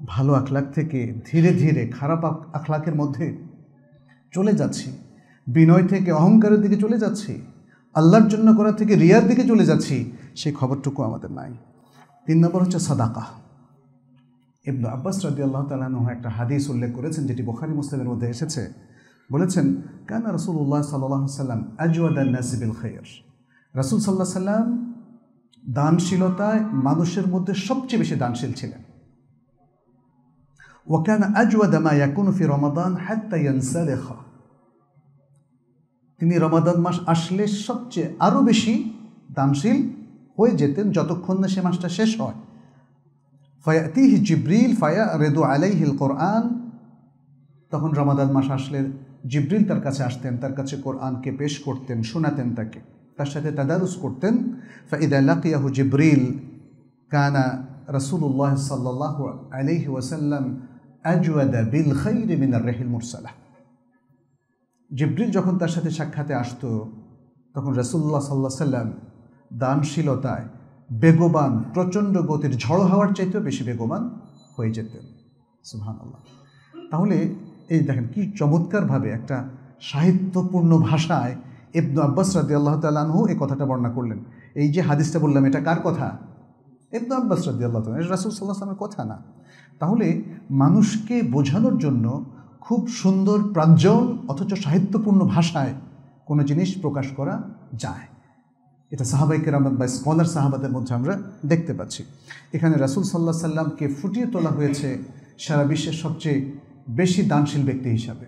ভালো আখলাক থেকে ধীরে ধীরে খারাপ আখলাকের মধ্যে চলে যাচ্ছি। বিনয় থেকে অহংকারের দিকে চলে যাচ্ছি, আল্লাহর জন্য করা থেকে রিয়ার দিকে চলে যাচ্ছি, সেই খবরটুকু আমাদের নাই। তিন নম্বর হচ্ছে সাদাকা। ইবনু আব্বাস রাদি আল্লাহ তালাহ একটা হাদিস উল্লেখ করেছেন, যেটি বোখারি মুসলিমের মধ্যে এসেছে। বলেছেন, কেন রসুল্লাহ সাল্লাহ সাল্লাম আজওয়াদান নাসিবিল খৈর রসুল সাল্লাহ সাল্লাম দানশীলতায় মানুষের মধ্যে সবচেয়ে বেশি দানশীল ছিলেন। ওয়াকান আজওয়াদা মা ইয়াকুনু ফি রমাদান হাত্তা ইয়ানসালেখা। তিনি রমাদান মাস আসলে সবচেয়ে আরও বেশি দানশীল হয়ে যেতেন যতক্ষণ না সে মাসটা শেষ হয়। ফায়াতিহি জিব্রিল ফায়া রেদু আলাইহিল কোরআন তখন রমাদান মাস আসলে জিব্রিল তার কাছে আসতেন, তার কাছে কোরআনকে পেশ করতেন, শোনাতেন তাকে। তার সাথে তাদারুস করতেন। ফাইদা লাকিয়াহু জিব্রিল কানা রসুল্লাহ সাল্লাহ আলাইহি ওয়াসাল্লাম আজওয়াদা বিল খৈর মিনার রেহিল মুরসালাহ। জিব্রিল যখন তার সাথে সাক্ষাতে আসতো, তখন রসুল্লাহ সাল্লাহ সাল্লাম দানশীলতায় বেগবান, প্রচণ্ড গতির ঝড় হওয়ার চাইতেও বেশি বেগবান হয়ে যেতেন। সুহান আল্লাহ তাহলে এই দেখেন কি চমৎকারভাবে একটা সাহিত্যপূর্ণ ভাষায় ইবনু আব্বাস রাদি আল্লাহ তালহু এই কথাটা বর্ণনা করলেন। এই যে হাদিসটা বললাম, এটা কার কথা? ইবনু আব্বাস রাদি আল্লাহ তাল রাসুল সাল্লাহ আসলামের কথা না। তাহলে মানুষকে বোঝানোর জন্য খুব সুন্দর প্রাঞ্জল অথচ সাহিত্যপূর্ণ ভাষায় কোনো জিনিস প্রকাশ করা যায়। এটা সাহাবাই কেরামত বা স্কলার সাহাবাদের মধ্যে আমরা দেখতে পাচ্ছি। এখানে রাসুল সাল্লাহ সাল্লামকে ফুটিয়ে তোলা হয়েছে সারা বিশ্বের সবচেয়ে বেশি দানশীল ব্যক্তি হিসাবে।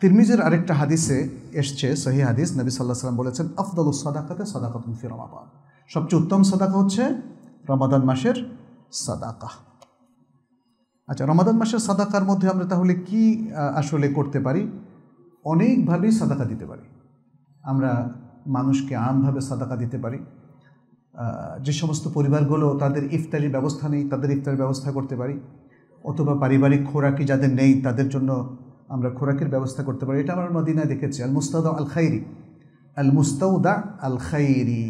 তিরমিজের আরেকটা হাদিসে এসছে, সহি হাদিস, নবী সাল্লাহ সাল্লাম বলেছেন, আফদল সদাকাতে সদাকাতুন ফি রমাদান। সবচেয়ে উত্তম সদাকা হচ্ছে রমাদান মাসের সাদাকা। আচ্ছা রমাদান মাসের সাদাকার মধ্যে আমরা তাহলে কি আসলে করতে পারি? অনেকভাবেই সাদাকা দিতে পারি। আমরা মানুষকে আমভাবে সাদাকা দিতে পারি। যে সমস্ত পরিবারগুলো তাদের ইফতারির ব্যবস্থা নেই, তাদের ইফতারের ব্যবস্থা করতে পারি। অথবা পারিবারিক খোরাকি যাদের নেই, তাদের জন্য আমরা খোরাকের ব্যবস্থা করতে পারি। এটা আমার মদিনায় দেখেছি। আল মুস্তাউদা আল খাইরি আল মুস্তাউদা আল খাইরি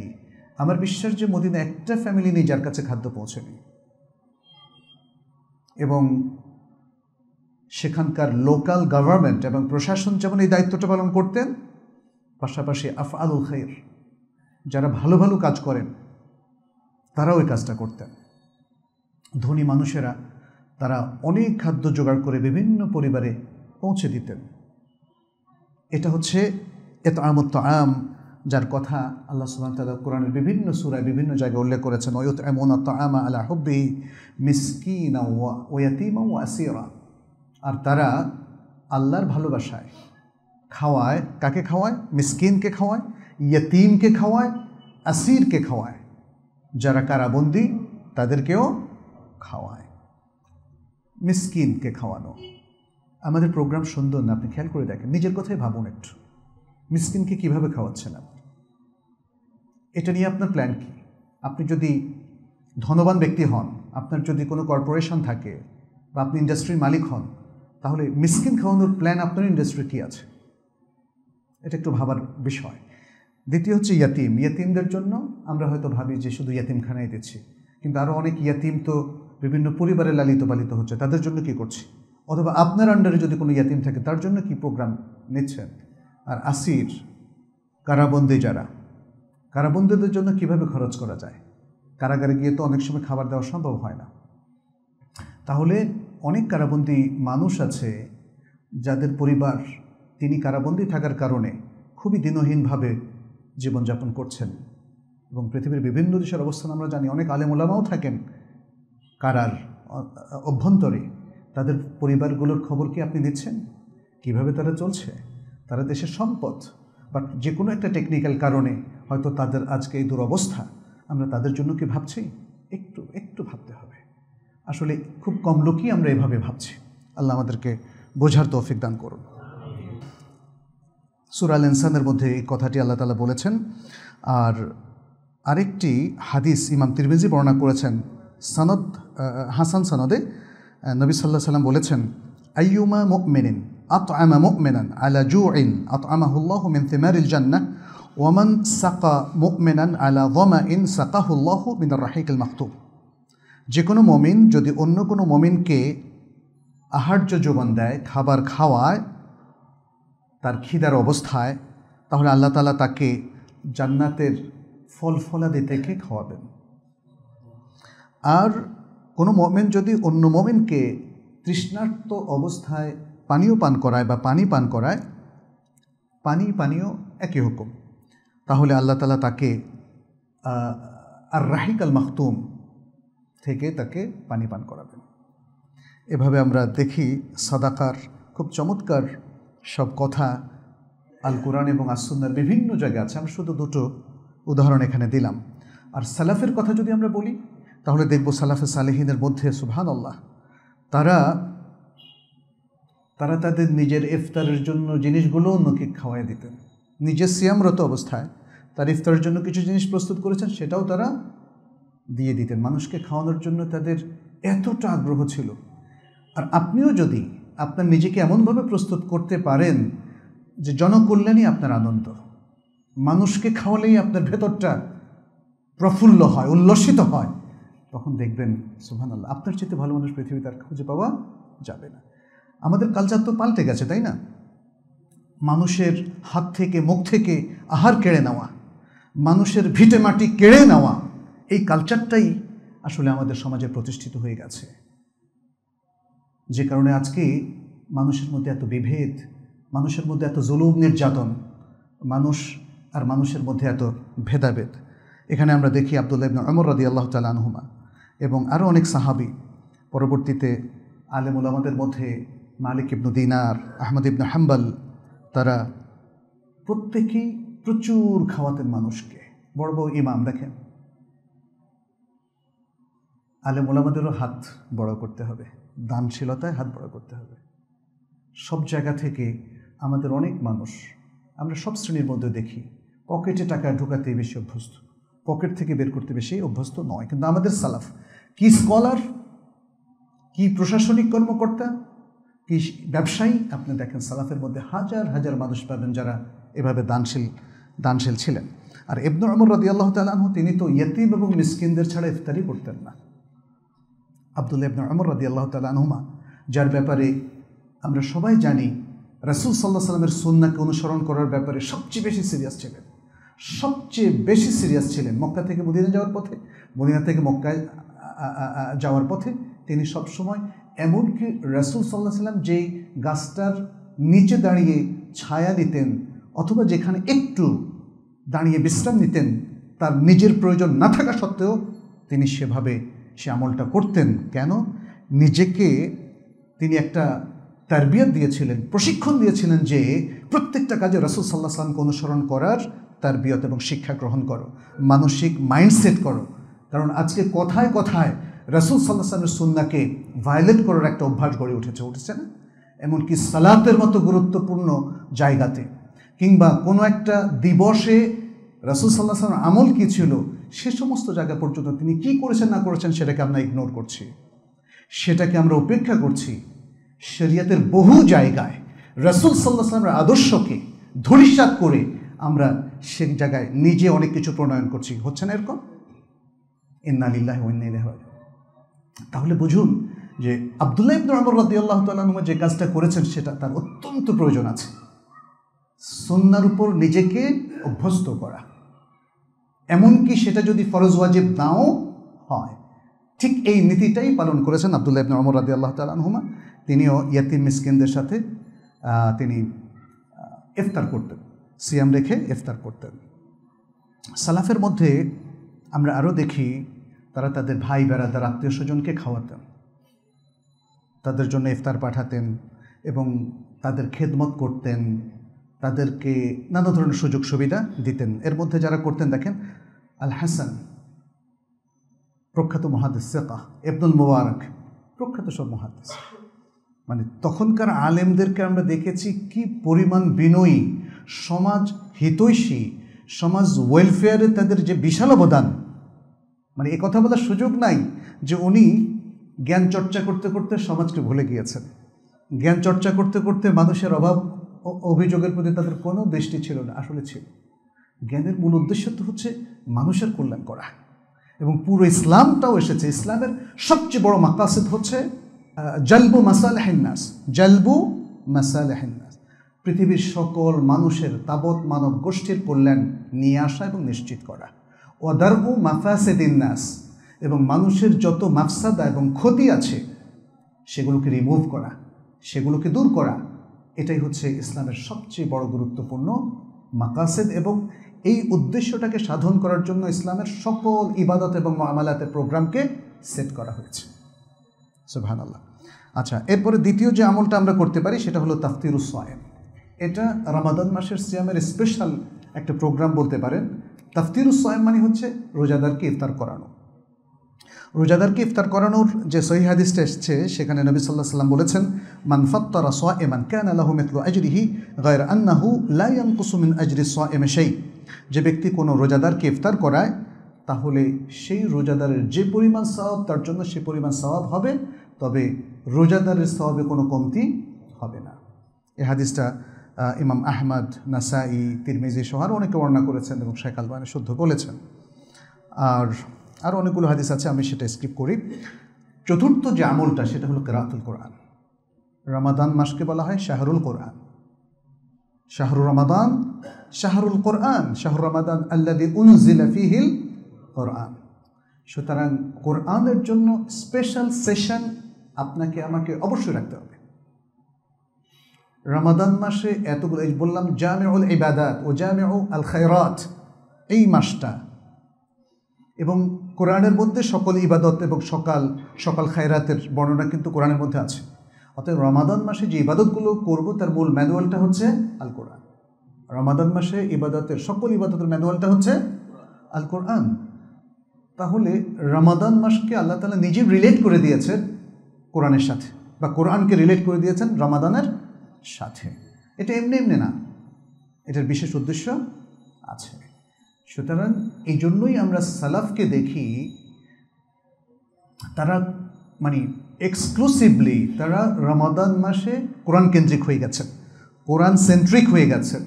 আমার বিশ্বাস যে মদিনা একটা ফ্যামিলি নেই যার কাছে খাদ্য পৌঁছেনি এবং সেখানকার লোকাল গভর্নমেন্ট এবং প্রশাসন যেমন এই দায়িত্বটা পালন করতেন, পাশাপাশি আফ আলুল খাইর, যারা ভালো ভালো কাজ করেন, তারাও এই কাজটা করতেন। ধনী মানুষেরা তারা অনেক খাদ্য জোগাড় করে বিভিন্ন পরিবারে পৌঁছে দিতেন। এটা হচ্ছে এত আমত আম যার কথা আল্লাহ সুবাহ তাল্লাহ কোরআনের বিভিন্ন সুরায় বিভিন্ন জায়গায় উল্লেখ করেছেন ওয়ত এমন আমা আলা হব্বি মিসকিন ওয়াতিমা ও আসিরা আর তারা আল্লাহর ভালোবাসায় খাওয়ায়, কাকে খাওয়ায়? মিসকিনকে খাওয়ায়, ইয়তিমকে খাওয়ায়, আসিরকে খাওয়ায়। যারা কারাবন্দি, তাদেরকেও খাওয়ায়। মিসকিনকে খাওয়ানো। আমাদের প্রোগ্রাম সুন্দর না? আপনি খেয়াল করে দেখেন। নিজের কথাই ভাবুন একটু। মিসকিনকে কীভাবে খাওয়াচ্ছেন আপনি? এটা নিয়ে আপনার প্ল্যান কী? আপনি যদি ধনবান ব্যক্তি হন, আপনার যদি কোনো কর্পোরেশন থাকে বা আপনি ইন্ডাস্ট্রির মালিক হন, তাহলে মিসকিন খাওয়ানোর প্ল্যান আপনার ইন্ডাস্ট্রি কী আছে। এটা একটু ভাবার বিষয়। দ্বিতীয় হচ্ছে ইয়াতিম। ইয়াতিমদের জন্য আমরা হয়তো ভাবি যে শুধু ইয়াতিমখানায় দিচ্ছি। কিন্তু আরও অনেক ইয়াতিম তো বিভিন্ন পরিবারে লালিত পালিত হচ্ছে। তাদের জন্য কি করছি? অথবা আপনার আন্ডারে যদি কোনো ইয়াতিম থাকে, তার জন্য কি প্রোগ্রাম নিচ্ছেন? আর আসির, কারাবন্দি যারা, কারাবন্দীদের জন্য কীভাবে খরচ করা যায়? কারাগারে গিয়ে তো অনেক সময় খাবার দেওয়া সম্ভব হয় না। তাহলে অনেক কারাবন্দি মানুষ আছে যাদের পরিবার তিনি কারাবন্দি থাকার কারণে খুবই দিনহীনভাবে জীবনযাপন করছেন এবং পৃথিবীর বিভিন্ন দেশের অবস্থান আমরা জানি, অনেক আলেমোলামাও থাকেন কারার অভ্যন্তরে। তাদের পরিবারগুলোর খবর কি আপনি দিচ্ছেন কীভাবে তারা চলছে? তারা দেশের সম্পদ। বাট যে কোনো একটা টেকনিক্যাল কারণে হয়তো তাদের আজকে এই দুরবস্থা, আমরা তাদের জন্য কি ভাবছি? একটু একটু ভাবতে হবে। আসলে খুব কম লোকই আমরা এভাবে ভাবছি। আল্লাহ আমাদেরকে বোঝার তৌফিক দান করুন। সুরাল ইনসানের মধ্যে এই কথাটি আল্লাহ তালা বলেছেন। আর আরেকটি হাদিস ইমাম তিরমিজি বর্ণনা করেছেন। সনদ হাসান সনদে নবী সাল্লাহ সাল্লাম বলেছেন, আইয়ুমা মুকমেনিন মুকমেনান আলা জু ইন আত আমাহুল্লাহ মিন তিমারিল জান্না ওয়ামান সাকা মুকমেনান আলা ওয়ামা ইন সাকাহুল্লাহ মিন রাহিকুল মাকতুব যে কোনো মমিন যদি অন্য কোনো মমিনকে আহার্য যোগান দেয়, খাবার খাওয়ায়, তার খিদার অবস্থায়, তাহলে আল্লাহ তালা তাকে জান্নাতের ফল ফলাদি থেকে খাওয়াবেন। আর কোনো মোমেন যদি অন্য মোমেনকে তৃষ্ণার্ত অবস্থায় পানীয় পান করায় বা পানি পান করায়, পানি পানীয় একই হুকুম। তাহলে আল্লাহ তালা তাকে আর রাহিক আল মাহতুম থেকে তাকে পানি পান করাবেন। এভাবে আমরা দেখি সাদাকার, খুব চমৎকার সব কথা আল কোরআন এবং আসুন্নার বিভিন্ন জায়গায় আছে। আমরা শুধু দুটো উদাহরণ এখানে দিলাম। আর সালাফের কথা যদি আমরা বলি, তাহলে দেখব সালাফে সালেহিনের মধ্যে সুবহান আল্লাহ তারা তারা তাদের নিজের ইফতারের জন্য জিনিসগুলো অন্যকে খাওয়াই দিতেন। নিজের সিয়ামরত অবস্থায় তার ইফতারের জন্য কিছু জিনিস প্রস্তুত করেছেন, সেটাও তারা দিয়ে দিতেন। মানুষকে খাওয়ানোর জন্য তাদের এতটা আগ্রহ ছিল। আর আপনিও যদি আপনার নিজেকে এমনভাবে প্রস্তুত করতে পারেন যে জনকল্যাণই আপনার আনন্দ। মানুষকে খাওয়ালেই আপনার ভেতরটা প্রফুল্ল হয়, উল্লসিত হয়। তখন দেখবেন সুহান আল্লাহ আপনার চেয়ে ভালো মানুষ পৃথিবীতে আর খুঁজে পাওয়া যাবে না। আমাদের কালচার তো পাল্টে গেছে, তাই না? মানুষের হাত থেকে, মুখ থেকে আহার কেড়ে নেওয়া, মানুষের ভিটে মাটি কেড়ে নেওয়া, এই কালচারটাই আসলে আমাদের সমাজে প্রতিষ্ঠিত হয়ে গেছে। যে কারণে আজকে মানুষের মধ্যে এত বিভেদ, মানুষের মধ্যে এত জুলুম, নির্যাতন, মানুষ আর মানুষের মধ্যে এত ভেদাভেদ। এখানে আমরা দেখি আবদুল্লাহ ইবন অমর রদি আল্লাহ তালানহুমা এবং আরও অনেক সাহাবি। পরবর্তীতে আলেমুল আমাদের মধ্যে মালিক ইবনু দিনার, আহমদ ইবনু হাম্বাল, তারা প্রত্যেকেই প্রচুর খাওয়াতেন মানুষকে। বড় বড় ইমাম, দেখেন। আলেমুল আমাদেরও হাত বড় করতে হবে। দানশীলতায় হাত বড় করতে হবে। সব জায়গা থেকে আমাদের অনেক মানুষ, আমরা সব শ্রেণির মধ্যে দেখি, পকেটে টাকা ঢোকাতে বেশি অভ্যস্ত। পকেট থেকে বের করতে বেশি অভ্যস্ত নয়। কিন্তু আমাদের সালাফ, কি স্কলার, কি প্রশাসনিক কর্মকর্তা কি ব্যবসায়ী, আপনি দেখেন সালাফের মধ্যে হাজার হাজার মানুষ পাবেন যারা এভাবে দানশীল দানশীল ছিলেন। আর এবনু আমর রদি আল্লাহ তালাহ তিনি তো ইয়তিম এবং মিসকিনদের ছাড়া ইফতারি করতেন না। আবদুল্লা ইবন আমর রদি আল্লাহ তালাহুমা যার ব্যাপারে আমরা সবাই জানি, রাসুল সাল্লাহ সাল্লামের সুন্নাকে অনুসরণ করার ব্যাপারে সবচেয়ে বেশি সিরিয়াস ছিলেন। সবচেয়ে বেশি সিরিয়াস ছিলেন মক্কা থেকে মদিনা যাওয়ার পথে, মদিনা থেকে মক্কায় যাওয়ার পথে তিনি সবসময় এমনকি রাসুল সাল্লাহ সাল্লাম যেই গাছটার নিচে দাঁড়িয়ে ছায়া নিতেন অথবা যেখানে একটু দাঁড়িয়ে বিশ্রাম নিতেন, তার নিজের প্রয়োজন না থাকা সত্ত্বেও তিনি সেভাবে সে আমলটা করতেন। কেন? নিজেকে তিনি একটা তারবিয়ত দিয়েছিলেন, প্রশিক্ষণ দিয়েছিলেন যে প্রত্যেকটা কাজে রসুল সাল্লাহ সাল্লামকে অনুসরণ করার তার বিয়ত এবং শিক্ষা গ্রহণ করো, মানসিক মাইন্ডসেট করো। কারণ আজকে কথায় কথায় রসুল সাল্লাহ সাল্লামের সুন্নাকে ভায়োলেট করার একটা অভ্যাস গড়ে উঠেছে উঠেছে না? এমনকি সালাতের মতো গুরুত্বপূর্ণ জায়গাতে। কিংবা কোনো একটা দিবসে রসুল সাল্লাহ সাল্লাম আমল কী ছিল? সে সমস্ত জায়গা পর্যন্ত তিনি কি করেছেন, না করেছেন সেটাকে আমরা ইগনোর করছি। সেটাকে আমরা উপেক্ষা করছি। শরিয়াতের বহু জায়গায় রসুল সাল্লাহ সাল্লামের আদর্শকে ধরিসাত করে আমরা সে জায়গায় নিজে অনেক কিছু প্রণয়ন করছি। হচ্ছে না এরকম? ইন্নালিল্লাহ তাহলে বুঝুন যে আবদুল্লাহ ইবনুল আমর রাদি আল্লাহ তালুমা যে কাজটা করেছেন, সেটা তার অত্যন্ত প্রয়োজন আছে। সন্ন্যার উপর নিজেকে অভ্যস্ত করা। এমনকি সেটা যদি ফরজ ওয়াজিব নাও হয়। ঠিক এই নীতিটাই পালন করেছেন আবদুল্লাহ ইবনুল আমর রাদি আল্লাহ তালুমা তিনিও ইয়াতিম মিসকিনদের সাথে তিনি ইফতার করতেন, সিয়াম রেখে ইফতার করতেন। সালাফের মধ্যে আমরা আরও দেখি তারা তাদের ভাই বেড়াদার আত্মীয় স্বজনকে খাওয়াতেন। তাদের জন্য ইফতার পাঠাতেন এবং তাদের খেদমত করতেন। তাদেরকে নানা ধরনের সুযোগ সুবিধা দিতেন। এর মধ্যে যারা করতেন, দেখেন আল হাসান প্রখ্যাত মহাদেশ সেকা এবদুল মুবারক, প্রখ্যাত সব মহাদেশ মানে তখনকার আলেমদেরকে আমরা দেখেছি কি পরিমাণ বিনয়ী, সমাজ হিতৈষী, সমাজ ওয়েলফেয়ারে তাদের যে বিশাল অবদান মানে এ কথা বলার সুযোগ নাই যে উনি জ্ঞান চর্চা করতে করতে সমাজকে ভুলে গিয়েছেন। জ্ঞান চর্চা করতে করতে মানুষের অভাব অভিযোগের প্রতি তাদের কোনো দৃষ্টি ছিল না, আসলে ছিল। জ্ঞানের মূল উদ্দেশ্য তো হচ্ছে মানুষের কল্যাণ করা। এবং পুরো ইসলামটাও এসেছে। ইসলামের সবচেয়ে বড় মাকাসিদ হচ্ছে জলবু মাসালহিনাস জলবু মাসালহিনাস পৃথিবীর সকল মানুষের তাবৎ মানব গোষ্ঠীর কল্যাণ নিয়ে আসা এবং নিশ্চিত করা। ওদারবু মাফাসেদিনাস এবং মানুষের যত মাফসাদা এবং ক্ষতি আছে, সেগুলোকে রিমুভ করা, সেগুলোকে দূর করা, এটাই হচ্ছে ইসলামের সবচেয়ে বড় গুরুত্বপূর্ণ মাকাসেদ এবং এই উদ্দেশ্যটাকে সাধন করার জন্য ইসলামের সকল ইবাদত এবং মামালাতের প্রোগ্রামকে সেট করা হয়েছে। সুবহান আল্লাহ আচ্ছা এরপরে দ্বিতীয় যে আমলটা আমরা করতে পারি, সেটা হলো তাফতিরুস এটা রমাদান মাসের সিয়ামের স্পেশাল একটা প্রোগ্রাম বলতে পারেন। তাফতিরুস সায়েম মানে হচ্ছে রোজাদারকে ইফতার করানো। রোজাদারকে ইফতার করানোর যে সহি হাদিসটা এসছে, সেখানে নবী সাল্লাহ সাল্লাম বলেছেন, মান ফাত্তারা সোয়া এমান ক্যান আল্লাহ মেতলু আজরিহি গায়ের আন্নাহু লাইয়ান কুসুমিন আজরি সোয়া এমে সেই যে ব্যক্তি কোনো রোজাদারকে ইফতার করায়, তাহলে সেই রোজাদারের যে পরিমাণ সওয়াব, তার জন্য সে পরিমাণ স্বভাব হবে, তবে রোজাদারের সওয়াবে কোনো কমতি হবে না। এ হাদিসটা ইমাম আহমদ, নাসাই, তিরমিজি সহ আরও অনেকে বর্ণনা করেছেন এবং শেখ আলবানি শুদ্ধ বলেছেন। আর আরও অনেকগুলো হাদিস আছে, আমি সেটা স্কিপ করি। চতুর্থ যে আমলটা, সেটা হলো কেরাতুল কোরআন। রমাদান মাসকে বলা হয় শাহরুল কোরআন। শাহরুর রমাদান, শাহরুল কোরআন শাহরুর রমাদান আল্লাদি ফিহিল কোরআন। সুতরাং কোরআনের জন্য স্পেশাল সেশন আপনাকে, আমাকে অবশ্যই রাখতে হবে। রমাদান মাসে এতগুলো এই বললাম জামেউল ইবাদাত ও জামেউ আল খায়রাত এই মাসটা। এবং কোরআনের মধ্যে সকল ইবাদত এবং সকাল সকাল খায়রাতের বর্ণনা কিন্তু কোরআনের মধ্যে আছে। অতএব রমাদান মাসে যে ইবাদতগুলো করব, তার মূল ম্যানুয়ালটা হচ্ছে আল কোরআন রমাদান মাসে ইবাদতের সকল ইবাদতের ম্যানুয়ালটা হচ্ছে আল কোরআন তাহলে রমাদান মাসকে আল্লাহ তালা নিজে রিলেট করে দিয়েছেন কোরআনের সাথে বা কোরআনকে রিলেট করে দিয়েছেন রমাদানের সাথে। এটা এমনি এমনি না। এটার বিশেষ উদ্দেশ্য আছে। সুতরাং এই জন্যই আমরা সালাফকে দেখি, তারা মানে এক্সক্লুসিভলি তারা রমাদান মাসে কোরআন কেন্দ্রিক হয়ে গেছেন কোরআন সেন্ট্রিক হয়ে গেছে।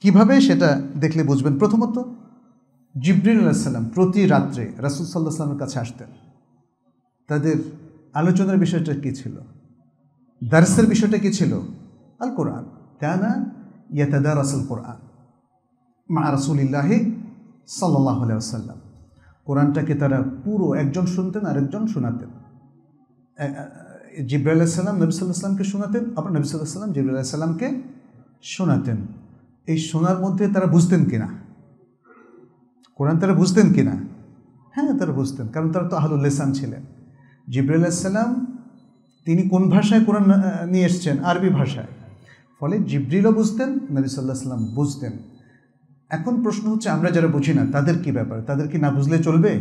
কীভাবে সেটা দেখলে বুঝবেন? প্রথমত, জিব্রিল আলাহিসাল্লাম প্রতি রাত্রে রাসুল সাল্লাহ সাল্লামের কাছে আসতেন। তাদের আলোচনার বিষয়টা কী ছিল? দার্সের বিষয়টা কী ছিল? আল কোরআন কানা ইয়াতাদার আসল কোরআন। মা রাসুলিল্লাহি সাল্লাহ আলাইসাল্লাম কোরআনটাকে তারা পুরো একজন শুনতেন, আরেকজন শোনাতেন। জিব্রাহ আলাইসাল্লাম নবী সাল্লাহ সাল্লামকে শোনাতেন, আবার নবী সাল্লাহ সাল্লাম জিব্রাহ আলাইসাল্লামকে শোনাতেন। এই শোনার মধ্যে তারা বুঝতেন কিনা? কোরআন তারা বুঝতেন কিনা? হ্যাঁ তারা বুঝতেন, কারণ তারা তো আহলুল ছিলেন। জিব্রাহ আলাইসাল্লাম তিনি কোন ভাষায় কোরআন নিয়ে এসছেন? আরবি ভাষায়। ফলে জিব্রিলও বুঝতেন, নবী সাল্লাহ সাল্লাম বুঝতেন। এখন প্রশ্ন হচ্ছে, আমরা যারা বুঝি না, তাদের কি ব্যাপার? তাদের কি না বুঝলে চলবে?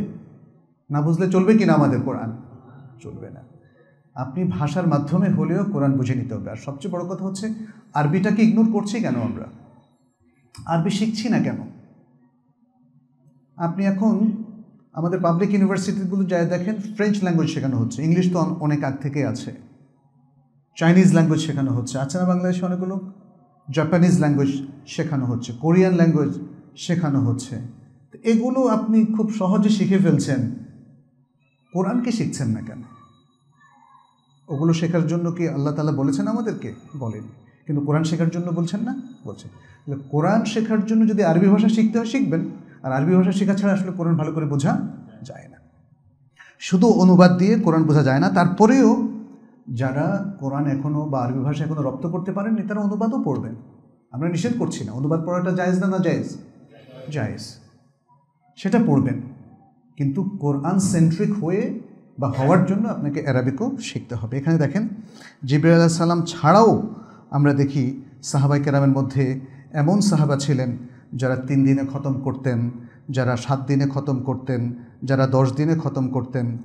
না বুঝলে চলবে কি না আমাদের কোরআন? চলবে না। আপনি ভাষার মাধ্যমে হলেও কোরআন বুঝে নিতে হবে। আর সবচেয়ে বড় কথা হচ্ছে, আরবিটাকে ইগনোর করছি কেন আমরা? আরবি শিখছি না কেন? আপনি এখন আমাদের পাবলিক ইউনিভার্সিটিগুলো যায় দেখেন ফ্রেঞ্চ ল্যাঙ্গুয়েজ শেখানো হচ্ছে ইংলিশ তো অনেক আগ থেকেই আছে। চাইনিজ ল্যাঙ্গুয়েজ শেখানো হচ্ছে, আছে না বাংলাদেশে অনেকগুলো জাপানিজ ল্যাঙ্গুয়েজ শেখানো হচ্ছে কোরিয়ান ল্যাঙ্গুয়েজ শেখানো হচ্ছে। এগুলো আপনি খুব সহজে শিখে ফেলছেন। কোরআনকে শিখছেন না কেন? ওগুলো শেখার জন্য কি আল্লাহ তালা বলেছেন আমাদেরকে? বলেন কিন্তু কোরআন শেখার জন্য বলছেন না? বলছেন। কোরআন শেখার জন্য যদি আরবি ভাষা শিখতে হয়, শিখবেন। আর আরবি ভাষা শেখা ছাড়া আসলে কোরআন ভালো করে বোঝা যায় না। শুধু অনুবাদ দিয়ে কোরআন বোঝা যায় না, তারপরেও যারা কোরআন এখনও বা আরবি ভাষা এখনও রপ্ত করতে পারেননি, তারা অনুবাদও পড়বেন। আমরা নিষেধ করছি না, অনুবাদ পড়াটা জায়েজ না না জায়েজ? জায়েজ। সেটা পড়বেন। কিন্তু কোরআন সেন্ট্রিক হয়ে বা হওয়ার জন্য আপনাকে অ্যারাবিকও শিখতে হবে। এখানে দেখেন জিবর আল্লাহ সাল্লাম ছাড়াও আমরা দেখি সাহাবাই কেরামের মধ্যে এমন সাহাবা ছিলেন যারা তিন দিনে খতম করতেন, যারা সাত দিনে খতম করতেন, যারা দশ দিনে খতম করতেন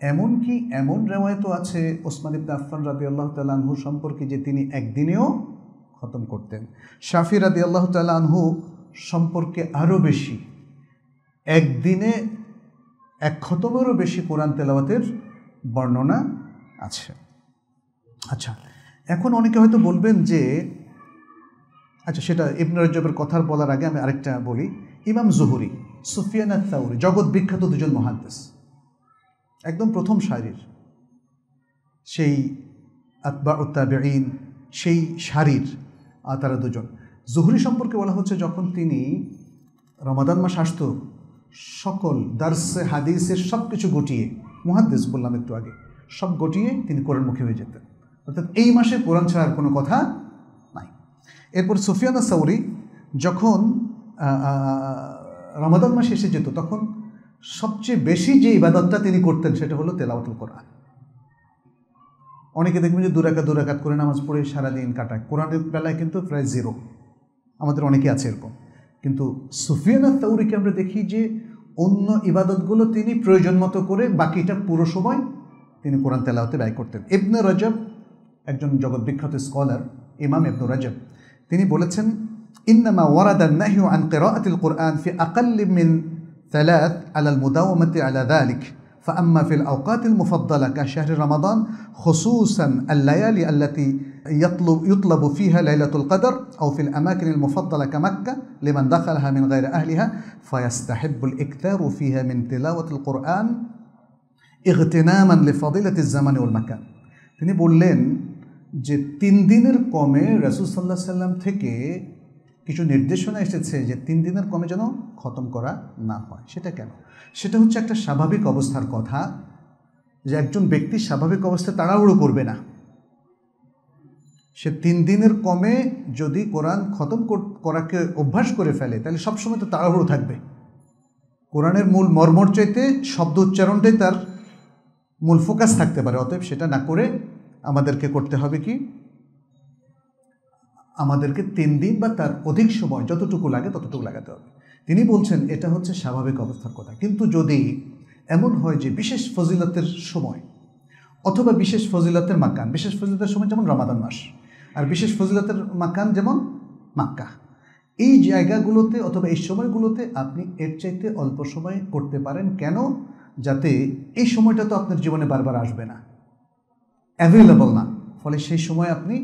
এমনকি এমন রেওয়ায়তও আছে ওসমান ইবনে আফফান রাদি আল্লাহ তালাহু সম্পর্কে যে তিনি একদিনেও খতম করতেন? শাফি রাদি আল্লাহ তালাহু সম্পর্কে আরও বেশি। একদিনে এক খতমেরও বেশি কোরআন তেলাওয়াতের বর্ণনা আছে। আচ্ছা এখন অনেকে হয়তো বলবেন যে আচ্ছা সেটা ইবন রজবের কথার বলার আগে আমি আরেকটা বলি। ইমাম জহুরি, সুফিয়ানা তাউরি জগৎ বিখ্যাত দুজন মহাদ্দেশ। একদম প্রথম সারির। সেই আতবা উত্তাবেইন সেই সারির তারা দুজন। জহুরি সম্পর্কে বলা হচ্ছে যখন তিনি রমাদান মাস আসতো, সকল দার্সে হাদিসের সব কিছু গটিয়ে মুহাদ্দিস বললাম একটু আগে, সব গটিয়ে তিনি কোরআন কোরআনমুখী হয়ে যেতেন। অর্থাৎ এই মাসে কোরআন ছাড়ার কোনো কথা এরপর সুফিয়ানা সৌরি যখন রমাদান মাসে এসে যেত, তখন সবচেয়ে বেশি যে ইবাদতটা তিনি করতেন সেটা হলো তেলাওয়াতুল কোরআন। অনেকে দেখবেন যে দুরাকাত দুরাকাত করে নামাজ পড়ে সারাদিন কাটায়। কোরআনের বেলায় কিন্তু প্রায় জিরো আমাদের অনেকে আছে এরকম। কিন্তু সুফিয়ানা তৌরিকে আমরা দেখি যে অন্য ইবাদতগুলো তিনি প্রয়োজন মতো করে বাকিটা পুরো সময় তিনি কোরআন তেলাওতে ব্যয় করতেন। ইবনে রজব একজন জগৎ বিখ্যাত স্কলার ইমাম ইবনু রজব। তিনি বলেছেন ইন্নামা ওয়ারাদা নাহিউ আন কিরাআতিল কুরআন ফি আকাল্লি মিন ثلاث على المداومة على ذلك فأما في الأوقات المفضلة كشهر رمضان خصوصا الليالي التي يطلب, يطلب فيها ليلة القدر أو في الأماكن المفضلة كمكة لمن دخلها من غير أهلها فيستحب الإكثار فيها من تلاوة القرآن اغتناما لفضيلة الزمن والمكان তিনি বললেন যে তিন দিনের কমে রসুল সাল্লাহ সাল্লাম থেকে কিছু নির্দেশনা এসেছে যে তিন দিনের কমে যেন খতম করা না হয়। সেটা কেন? সেটা হচ্ছে একটা স্বাভাবিক অবস্থার কথা যে একজন ব্যক্তি স্বাভাবিক অবস্থায় তাড়াহুড়ো করবে না। সে তিন দিনের কমে যদি কোরআন খতম করাকে অভ্যাস করে ফেলে, তাহলে সবসময় তো তাড়াহুড়ো থাকবে। কোরআনের মূল মর্মর চাইতে শব্দ উচ্চারণটাই তার মূল ফোকাস থাকতে পারে, অতএব সেটা না করে আমাদেরকে করতে হবে কি? আমাদেরকে তিন দিন বা তার অধিক সময় যতটুকু লাগে ততটুকু লাগাতে হবে। তিনি বলছেন, এটা হচ্ছে স্বাভাবিক অবস্থার কথা। কিন্তু যদি এমন হয় যে বিশেষ ফজিলতের সময় অথবা বিশেষ ফজিলতের মাকান, বিশেষ ফজিলতের সময় যেমন রমাদান মাস, আর বিশেষ ফজিলতের মাকান যেমন মাক্কা, এই জায়গাগুলোতে অথবা এই সময়গুলোতে আপনি এর চাইতে অল্প সময় করতে পারেন। কেন? যাতে এই সময়টা তো আপনার জীবনে বারবার আসবে না। অ্যাভেলেবল না। ফলে সেই সময় আপনি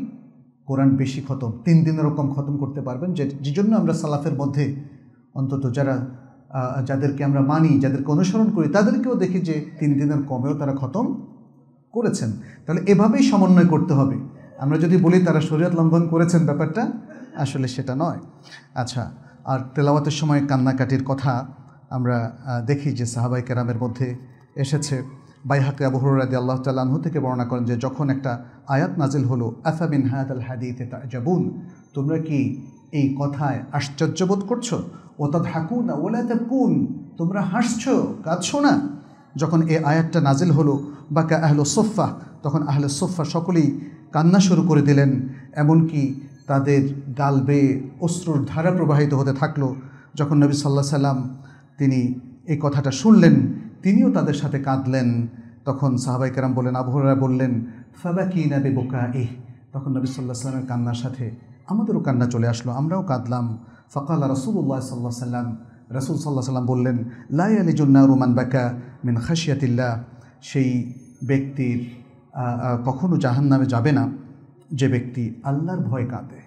কোরআন বেশি খতম, তিন দিনের রকম খতম করতে পারবেন, যে জন্য আমরা সালাফের মধ্যে অন্তত যারা যাদেরকে আমরা মানি, যাদেরকে অনুসরণ করি, তাদেরকেও দেখি যে তিন দিনের কমেও তারা খতম করেছেন। তাহলে এভাবেই সমন্বয় করতে হবে। আমরা যদি বলি তারা শরীয়ত লঙ্ঘন করেছেন ব্যাপারটা, আসলে সেটা নয়। আচ্ছা আর তেলাওয়াতের সময় কান্নাকাটির কথা আমরা দেখি যে সাহাবাই কেরামের মধ্যে এসেছে। বাইহাকে আবহরাদি আল্লাহ তাল্লাহু থেকে বর্ণনা করেন যে যখন একটা আয়াত নাজিল হলো আসাবিন হায়াত আল হাদিতে তাজাবুন? তোমরা কি এই কথায় আশ্চর্যবোধ করছ? ও তা তদ হাকুন ওলা কুন তোমরা হাসছো, কাঁদছো না? যখন এই আয়াতটা নাজিল হলো, বাকা আহলো সোফা তখন আহলে সোফা সকলেই কান্না শুরু করে দিলেন, এমনকি তাদের গাল বেয়ে অশ্রুর ধারা প্রবাহিত হতে থাকল। যখন নবী সাল্লাহ সাল্লাম তিনি এই কথাটা শুনলেন তিনিও তাদের সাথে কাঁদলেন। তখন সাহাবাই কেরাম বললেন আবহরা বললেন ফাবা কি নাবে বোকা এহ তখন নবী সাল্লাহ সাল্লামের কান্নার সাথে আমাদেরও কান্না চলে আসলো, আমরাও কাঁদলাম। ফকাল রসুল্লাহ সাল্লাহ সাল্লাম রসুল সাল্লাহ সাল্লাম বললেন লাই আলী জুন্না রুমান বাকা মিন খাসিয়াতিল্লাহ সেই ব্যক্তির কখনো জাহান নামে যাবে না। যে ব্যক্তি আল্লাহর ভয় কাঁদে,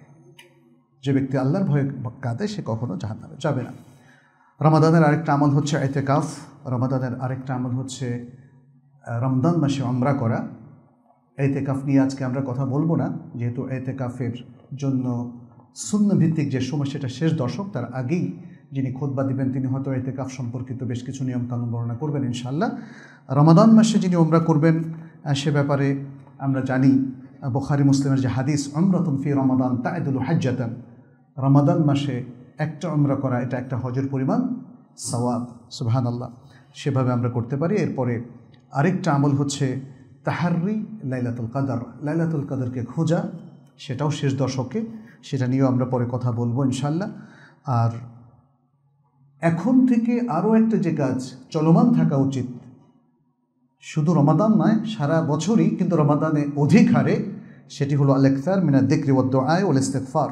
যে ব্যক্তি আল্লাহর ভয় কাঁদে, সে কখনো জাহান নামে যাবে না। রমাদানের আরেকটা আমল হচ্ছে এতেকাফ। রমাদানের আরেকটা আমল হচ্ছে রমদান মাসে অমরা করা। এতেকাফ নিয়ে আজকে আমরা কথা বলব না, যেহেতু এতেকাফের জন্য ভিত্তিক যে সময়, সেটা শেষ দশক, তার আগেই যিনি খোদবা দিবেন, তিনি হয়তো এতেকাফ সম্পর্কিত বেশ কিছু নিয়ম কানুন বর্ণনা করবেন ইনশাল্লাহ রমাদান মাসে যিনি ওমরা করবেন সে ব্যাপারে আমরা জানি বখারি, মুসলিমের যে হাদিস অমরাতুন ফি রমাদান তাইদুল হাজ্জাতান। রমাদান মাসে একটা অমরা করা, এটা একটা হজের পরিমাণ, সওয়াব সুবাহান আল্লাহ সেভাবে আমরা করতে পারি। এরপরে আরেকটা আমল হচ্ছে তাহারি লাইলাতুল কাদার। লাইলাতুল কাদারকে খোঁজা, সেটাও শেষ দশকে, সেটা নিয়েও আমরা পরে কথা বলব ইনশাল্লাহ আর এখন থেকে আরও একটা যে কাজ চলমান থাকা উচিত, শুধু রমাদান নয়, সারা বছরই কিন্তু রমাদানে অধিক হারে, সেটি হলো আলেকতার মিনা দিক্রি ও দোয়ায় ওল ইস্তেকফার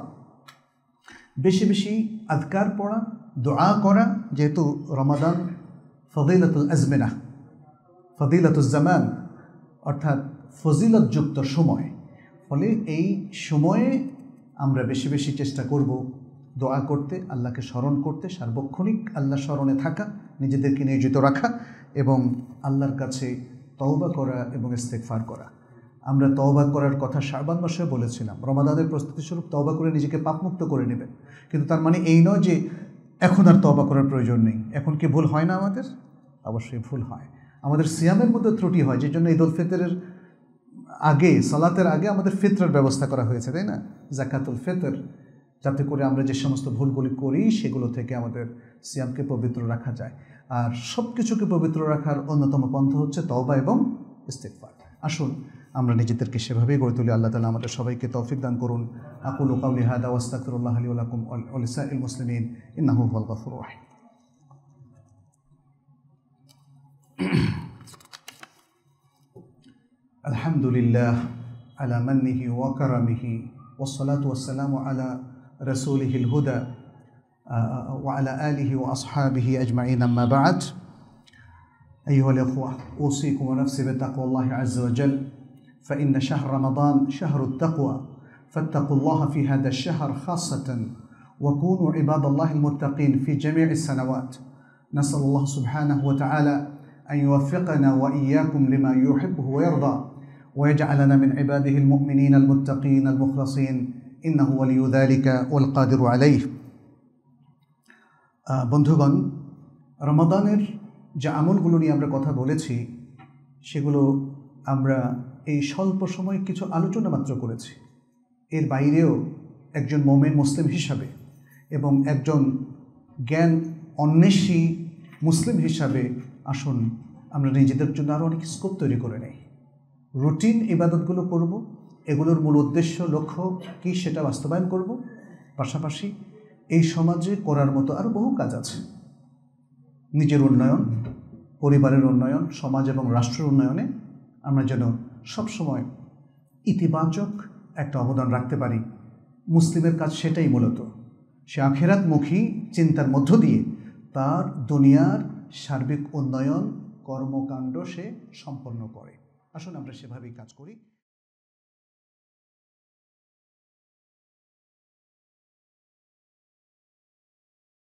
বেশি বেশি আদকার পড়া, দোয়া করা, যেহেতু রমাদান ফদিলাতুল আজমেনা ফদিলাতুল জামান, অর্থাৎ ফজিলতযুক্ত সময়। ফলে এই সময়ে আমরা বেশি বেশি চেষ্টা করব দোয়া করতে, আল্লাহকে স্মরণ করতে, সার্বক্ষণিক আল্লাহ স্মরণে থাকা, নিজেদেরকে নিয়োজিত রাখা এবং আল্লাহর কাছে তওবা করা এবং ইস্তেকফার করা। আমরা তওবা করার কথা শারবান মাসে বলেছিলাম। রমাদানের প্রস্তুতি স্বরূপ তওবা করে নিজেকে পাপমুক্ত করে নেবেন। কিন্তু তার মানে এই নয় যে এখন আর তবা করার প্রয়োজন নেই। এখন কি ভুল হয় না আমাদের? অবশ্যই ভুল হয়। আমাদের সিয়ামের মধ্যে ত্রুটি হয় যে জন্য ঈদ উল ফিতরের আগে, সালাতের আগে আমাদের ফিতরের ব্যবস্থা করা হয়েছে, তাই না? জাকাতুল ফিতর, যাতে করে আমরা যে সমস্ত ভুলগুলি করি, সেগুলো থেকে আমাদের সিয়ামকে পবিত্র রাখা যায়। আর সব কিছুকে পবিত্র রাখার অন্যতম পন্থা হচ্ছে তওবা এবং ইস্তেকফার আসুন আমরা নিজেদেরকে সেভাবেই গড়ে তুলি আল্লাহ তালা আমাদের সবাইকে তৌফিক দান করুন আকুল কাউলি হাদা ওয়াস্তাকুল্লাহ আলী আলাকুম অলিসা ইল মুসলিমিন ইন্নাহু হল গফুর রাহিম الحمد لله على منه وكرمه والصلاة والسلام على رسوله الهدى آه، وعلى آله وأصحابه أجمعين أما بعد أيها الأخوة أوصيكم ونفسي بتقوى الله عز وجل فإن شهر رمضان شهر التقوى فاتقوا الله في هذا الشهر خاصة وكونوا عباد الله المتقين في جميع السنوات نسأل الله سبحانه وتعالى أن يوفقنا وإياكم لما يحبه ويرضى ويجعلنا من عباده المؤمنين المتقين المخلصين إنه ولي ذلك والقادر عليه আহ, বন্ধুগণ রমাদানের যে আমলগুলো নিয়ে আমরা কথা বলেছি সেগুলো আমরা এই স্বল্প সময় কিছু আলোচনা মাত্র করেছি। এর বাইরেও একজন মোমেন মুসলিম হিসাবে এবং একজন জ্ঞান অন্বেষী মুসলিম হিসাবে আসুন, আমরা নিজেদের জন্য আরও অনেক স্কোপ তৈরি করে নেই। রুটিন ইবাদতগুলো করব, এগুলোর মূল উদ্দেশ্য, লক্ষ্য কী সেটা বাস্তবায়ন করব। পাশাপাশি এই সমাজে করার মতো আরও বহু কাজ আছে। নিজের উন্নয়ন, পরিবারের উন্নয়ন, সমাজ এবং রাষ্ট্রের উন্নয়নে আমরা যেন সবসময় ইতিবাচক একটা অবদান রাখতে পারি। মুসলিমের কাজ সেটাই মূলত। সে আখেরাতমুখী চিন্তার মধ্য দিয়ে তার দুনিয়ার সার্বিক উন্নয়ন কর্মকাণ্ড সে সম্পন্ন করে। আসুন আমরা সেভাবেই কাজ করি।